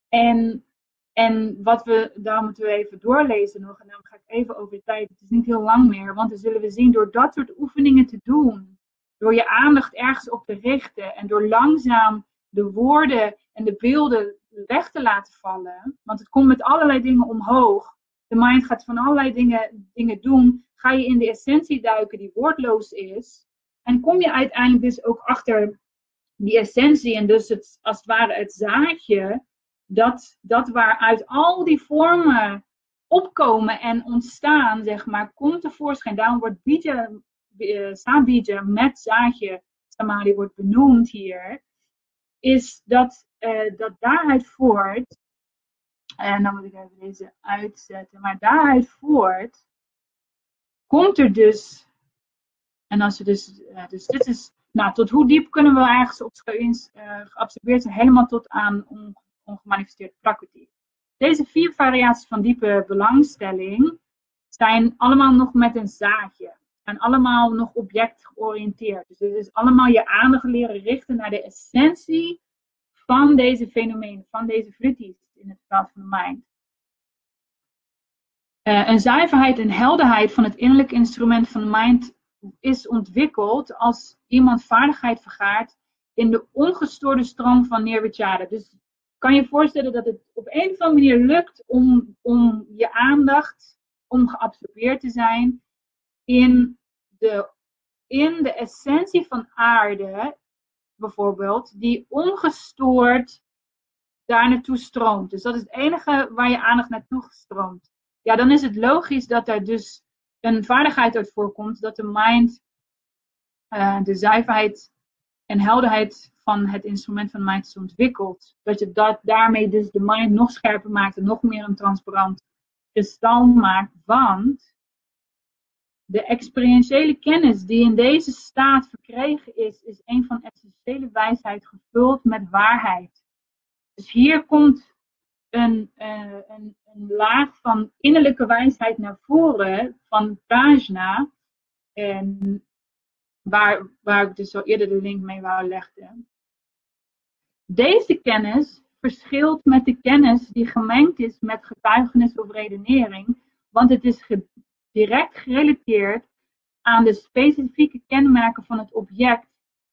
En, en wat we, daar moeten we even doorlezen nog, en dan ga ik even over de tijd, het is niet heel lang meer, want dan zullen we zien door dat soort oefeningen te doen, door je aandacht ergens op te richten en door langzaam de woorden en de beelden weg te laten vallen, want het komt met allerlei dingen omhoog. De mind gaat van allerlei dingen, dingen doen. Ga je in de essentie duiken die woordloos is. En kom je uiteindelijk dus ook achter die essentie en dus het, als het ware het zaadje, dat, dat waaruit al die vormen opkomen en ontstaan, zeg maar, komt tevoorschijn. Daarom wordt bija, uh, met zaadje, samadhi wordt benoemd hier, is dat, uh, dat daaruit voort, en dan moet ik even deze uitzetten, maar daaruit voort komt er dus en als je dus, dus dit is, nou, tot hoe diep kunnen we ergens op uh, geabsorbeerd zijn, helemaal tot aan on, ongemanifesteerd prakriti. Deze vier variaties van diepe belangstelling zijn allemaal nog met een zaadje. Zijn allemaal nog object georiënteerd. Dus het is allemaal je aandacht leren richten naar de essentie van deze fenomenen, van deze vritties in het veld van de mind. Uh, een zuiverheid en helderheid van het innerlijke instrument van de mind is ontwikkeld als iemand vaardigheid vergaart in de ongestoorde stroom van Nirvichara. Dus kan je voorstellen dat het op een of andere manier lukt om, om je aandacht, om geabsorbeerd te zijn in de, in de essentie van aarde, bijvoorbeeld, die ongestoord daar naartoe stroomt. Dus dat is het enige waar je aandacht naartoe stroomt. Ja, dan is het logisch dat er dus een vaardigheid uit voorkomt dat de mind uh, de zuiverheid en helderheid van het instrument van de mind is ontwikkeld. Dat je dat, daarmee dus de mind nog scherper maakt en nog meer een transparant kristal maakt. Want de experientiële kennis die in deze staat verkregen is, is een van essentiële wijsheid gevuld met waarheid. Dus hier komt een, uh, een, een, laag van innerlijke wijsheid naar voren van Prajna. En waar, waar ik dus al eerder de link mee wou leggen. Deze kennis verschilt met de kennis die gemengd is met getuigenis of redenering, want het is direct gerelateerd aan de specifieke kenmerken van het object,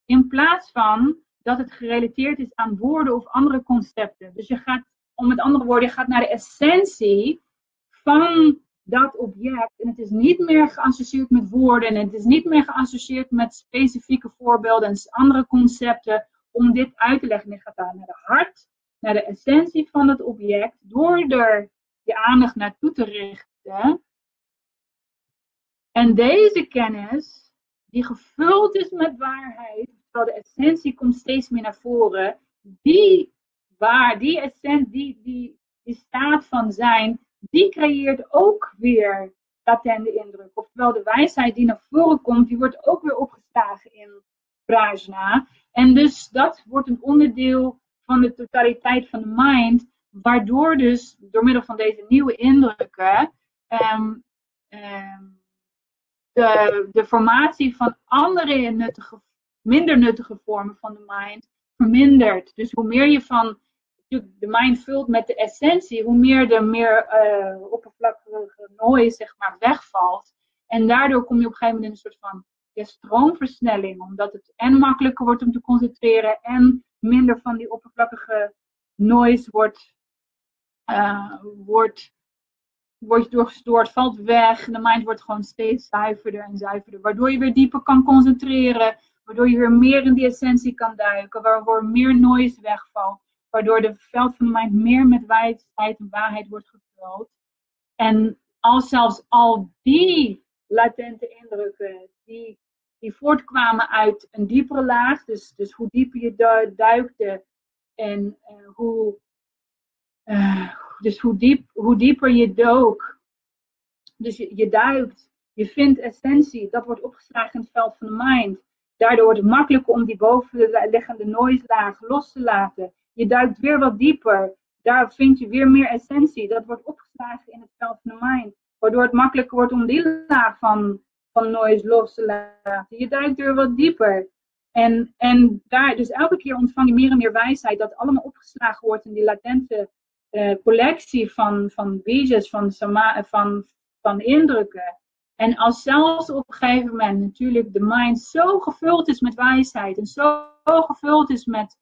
in plaats van dat het gerelateerd is aan woorden of andere concepten. Dus je gaat om met andere woorden, je gaat naar de essentie van dat object. En het is niet meer geassocieerd met woorden. En het is niet meer geassocieerd met specifieke voorbeelden en andere concepten om dit uit te leggen. Je gaat daar naar de hart, naar de essentie van het object, door er je aandacht naartoe te richten. En deze kennis, die gevuld is met waarheid, terwijl de essentie komt steeds meer naar voren, die waar die essentie, die, die, die staat van zijn, die creëert ook weer latente indruk. Oftewel de wijsheid die naar voren komt, die wordt ook weer opgeslagen in Prajna. En dus dat wordt een onderdeel van de totaliteit van de mind, waardoor dus door middel van deze nieuwe indrukken um, um, de, de formatie van andere nuttige, minder nuttige vormen van de mind vermindert. Dus hoe meer je van de mind vult met de essentie, hoe meer er meer uh, oppervlakkige noise zeg maar, wegvalt. En daardoor kom je op een gegeven moment in een soort van stroomversnelling, omdat het en makkelijker wordt om te concentreren en minder van die oppervlakkige noise wordt, uh, wordt, wordt doorgestoord, valt weg. De mind wordt gewoon steeds zuiverder en zuiverder, waardoor je weer dieper kan concentreren, waardoor je weer meer in die essentie kan duiken, waardoor meer noise wegvalt, waardoor de veld van de mind meer met wijsheid en waarheid wordt gevuld. En als zelfs al die latente indrukken, die, die voortkwamen uit een diepere laag, dus, dus hoe dieper je duikte en uh, hoe, uh, dus hoe, diep, hoe dieper je dook, dus je, je duikt, je vindt essentie, dat wordt opgeslagen in het veld van de mind. Daardoor wordt het makkelijker om die bovenliggende noise laag los te laten. Je duikt weer wat dieper. Daar vind je weer meer essentie. Dat wordt opgeslagen in het veld van mind. Waardoor het makkelijker wordt om die laag van, van noise los te laten. Je duikt weer wat dieper. En, en daar, dus elke keer ontvang je meer en meer wijsheid dat allemaal opgeslagen wordt in die latente uh, collectie van, van van, van, van indrukken. En als zelfs op een gegeven moment natuurlijk de mind zo gevuld is met wijsheid en zo gevuld is met,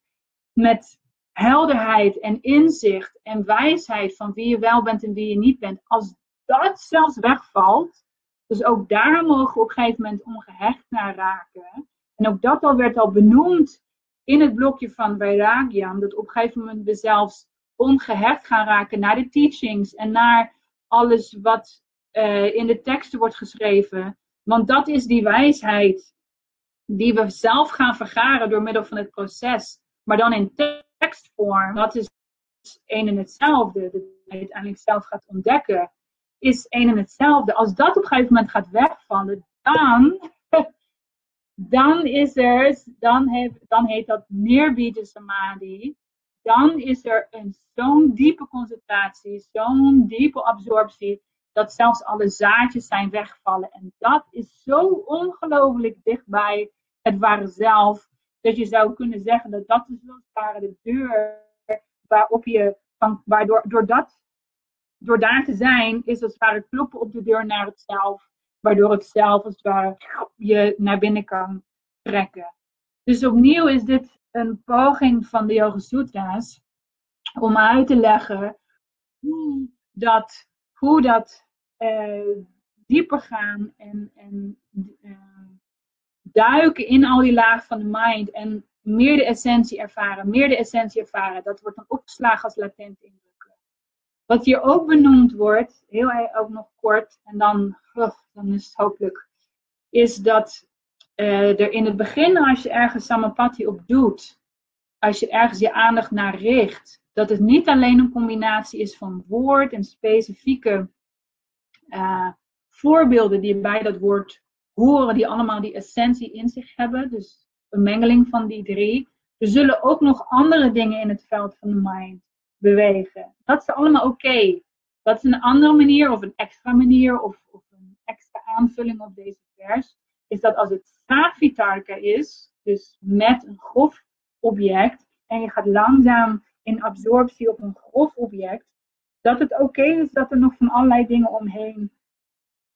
met helderheid en inzicht en wijsheid van wie je wel bent en wie je niet bent, als dat zelfs wegvalt, dus ook daar mogen we op een gegeven moment ongehecht naar raken. En ook dat al werd al benoemd in het blokje van Vairagyan, dat op een gegeven moment we zelfs ongehecht gaan raken naar de teachings en naar alles wat uh, in de teksten wordt geschreven. Want dat is die wijsheid die we zelf gaan vergaren door middel van het proces. Maar dan in tekstvorm, dat is één en hetzelfde. Dat je uiteindelijk zelf gaat ontdekken, is één en hetzelfde. Als dat op een gegeven moment gaat wegvallen, dan, dan is er, dan, heeft, dan heet dat neerbija samadhi. Dan is er zo'n diepe concentratie, zo'n diepe absorptie, dat zelfs alle zaadjes zijn weggevallen. En dat is zo ongelooflijk dichtbij het ware zelf, dat je zou kunnen zeggen dat dat is als het de deur waarop je, van, waardoor door, dat, door daar te zijn, is als het ware kloppen op de deur naar het zelf, waardoor het zelf als het ware je naar binnen kan trekken. Dus opnieuw is dit een poging van de Yoga Sutras om uit te leggen hoe dat, hoe dat dieper gaan en, en uh, duiken in al die lagen van de mind en meer de essentie ervaren, meer de essentie ervaren. Dat wordt dan opgeslagen als latent indrukken. Wat hier ook benoemd wordt, heel ook nog kort, en dan, dan is het hopelijk, is dat uh, er in het begin, als je ergens samapati op doet, als je ergens je aandacht naar richt, dat het niet alleen een combinatie is van woord en specifieke uh, voorbeelden die bij dat woord horen, die allemaal die essentie in zich hebben. Dus een mengeling van die drie. Er zullen ook nog andere dingen in het veld van de mind bewegen. Dat is allemaal oké. Dat is een andere manier of een extra manier of, of, een extra aanvulling op deze vers. Is dat als het Savitarka is, dus met een grof object, en je gaat langzaam in absorptie op een grof object, dat het oké is dat er nog van allerlei dingen omheen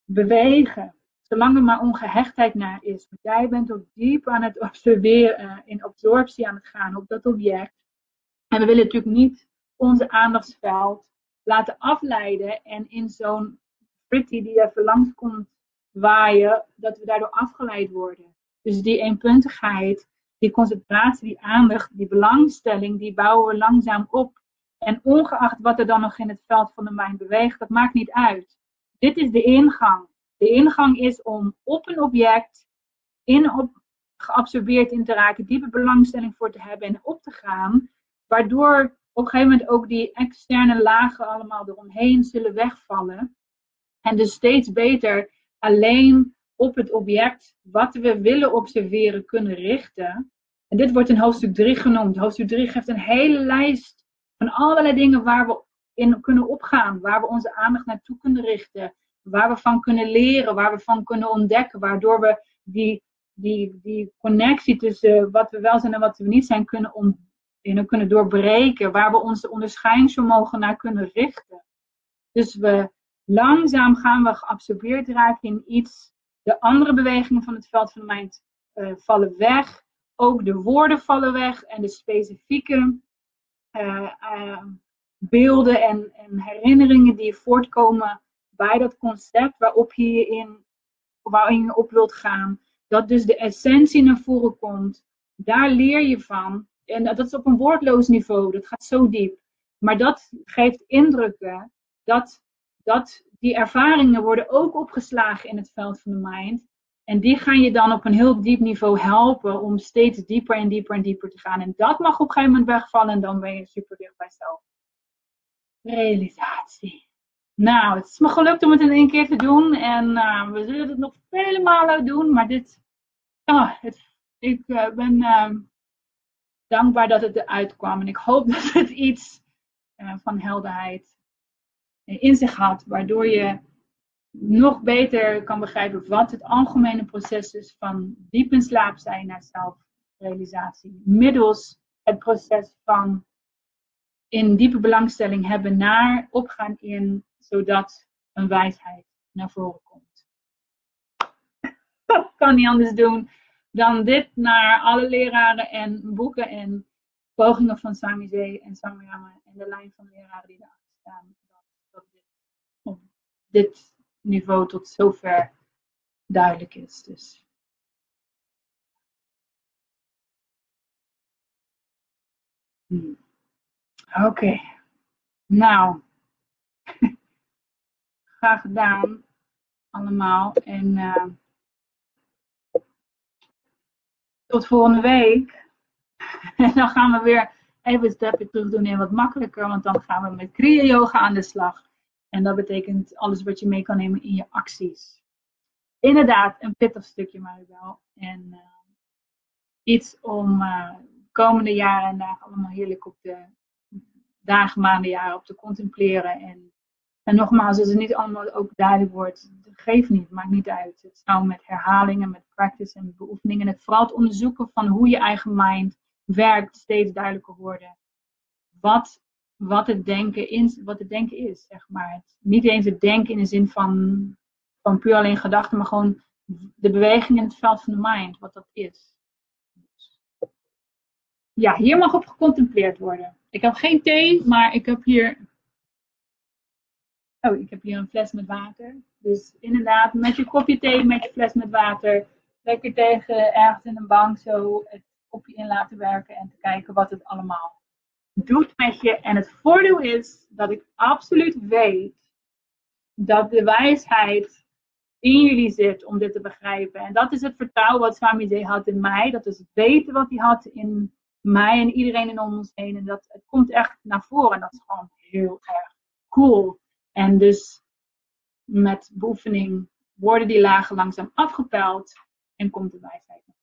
bewegen. Zolang er maar ongehechtheid naar is. Want jij bent ook diep aan het observeren, eh, in absorptie aan het gaan op dat object. En we willen natuurlijk niet onze aandachtsveld laten afleiden en in zo'n pretty die even langs komt waaien, dat we daardoor afgeleid worden. Dus die eenpuntigheid, die concentratie, die aandacht, die belangstelling, die bouwen we langzaam op. En ongeacht wat er dan nog in het veld van de mind beweegt, dat maakt niet uit. Dit is de ingang. De ingang is om op een object in op, geabsorbeerd in te raken, diepe belangstelling voor te hebben en op te gaan, waardoor op een gegeven moment ook die externe lagen allemaal eromheen zullen wegvallen. En dus steeds beter alleen op het object wat we willen observeren kunnen richten. En dit wordt in hoofdstuk 3 genoemd. Hoofdstuk 3 geeft een hele lijst van allerlei dingen waar we in kunnen opgaan, waar we onze aandacht naartoe kunnen richten, waar we van kunnen leren, waar we van kunnen ontdekken, waardoor we die, die, die connectie tussen wat we wel zijn en wat we niet zijn kunnen, om, kunnen doorbreken, waar we onze onderscheidingsvermogen naar kunnen richten. Dus we langzaam gaan we geabsorbeerd raken in iets. De andere bewegingen van het veld van de mind uh, vallen weg. Ook de woorden vallen weg en de specifieke beelden en, en, herinneringen die voortkomen bij dat concept waarop je in, waarin je op wilt gaan. Dat dus de essentie naar voren komt. Daar leer je van. En dat is op een woordloos niveau. Dat gaat zo diep. Maar dat geeft indrukken dat, dat die ervaringen worden ook opgeslagen in het veld van de mind. En die gaan je dan op een heel diep niveau helpen om steeds dieper en dieper en dieper te gaan. En dat mag op een gegeven moment wegvallen en dan ben je super dicht bij zelf. Realisatie. Nou, het is me gelukt om het in één keer te doen. En uh, we zullen het nog vele malen doen. Maar dit, oh, het, ik uh, ben uh, dankbaar dat het eruit kwam. En ik hoop dat het iets van helderheid in zich had. Waardoor je nog beter kan begrijpen wat het algemene proces is van diep in slaap zijn naar zelfrealisatie. Middels het proces van in diepe belangstelling hebben naar opgaan in, zodat een wijsheid naar voren komt. Ik kan niet anders doen dan dit naar alle leraren en boeken en pogingen van Sami Zee en Samyama en de lijn van leraren die daarachter staan. Dat dit, dit niveau tot zover duidelijk is. Dus. Hmm. Oké, nou, graag gedaan allemaal en uh, tot volgende week. en dan gaan we weer even een stapje terug doen en wat makkelijker, want dan gaan we met Kriya Yoga aan de slag. En dat betekent alles wat je mee kan nemen in je acties. Inderdaad, een pittig stukje, maar wel. En uh, iets om uh, komende jaren en dagen allemaal heerlijk op de dagen, maanden, jaren op te contempleren. En, en nogmaals, als het niet allemaal ook duidelijk wordt, geef niet, maakt niet uit. Het zou met herhalingen, met practice en beoefeningen, en vooral het onderzoeken van hoe je eigen mind werkt, steeds duidelijker worden. Wat wat het denken, in, wat denken is, zeg maar. niet eens het denken in de zin van, van puur alleen gedachten, maar gewoon de beweging in het veld van de mind, wat dat is. Ja, hier mag op gecontempleerd worden. Ik heb geen thee, maar ik heb hier. Oh, ik heb hier een fles met water. Dus inderdaad, met je kopje thee, met je fles met water. Lekker tegen ergens in een bank zo het kopje in laten werken en te kijken wat het allemaal doet met je. En het voordeel is dat ik absoluut weet dat de wijsheid in jullie zit om dit te begrijpen. En dat is het vertrouwen wat Swami had in mij. Dat is het weten wat hij had in mij en iedereen in ons heen. En dat het komt echt naar voren. En dat is gewoon heel erg cool. En dus met beoefening worden die lagen langzaam afgepeld en komt de wijsheid naar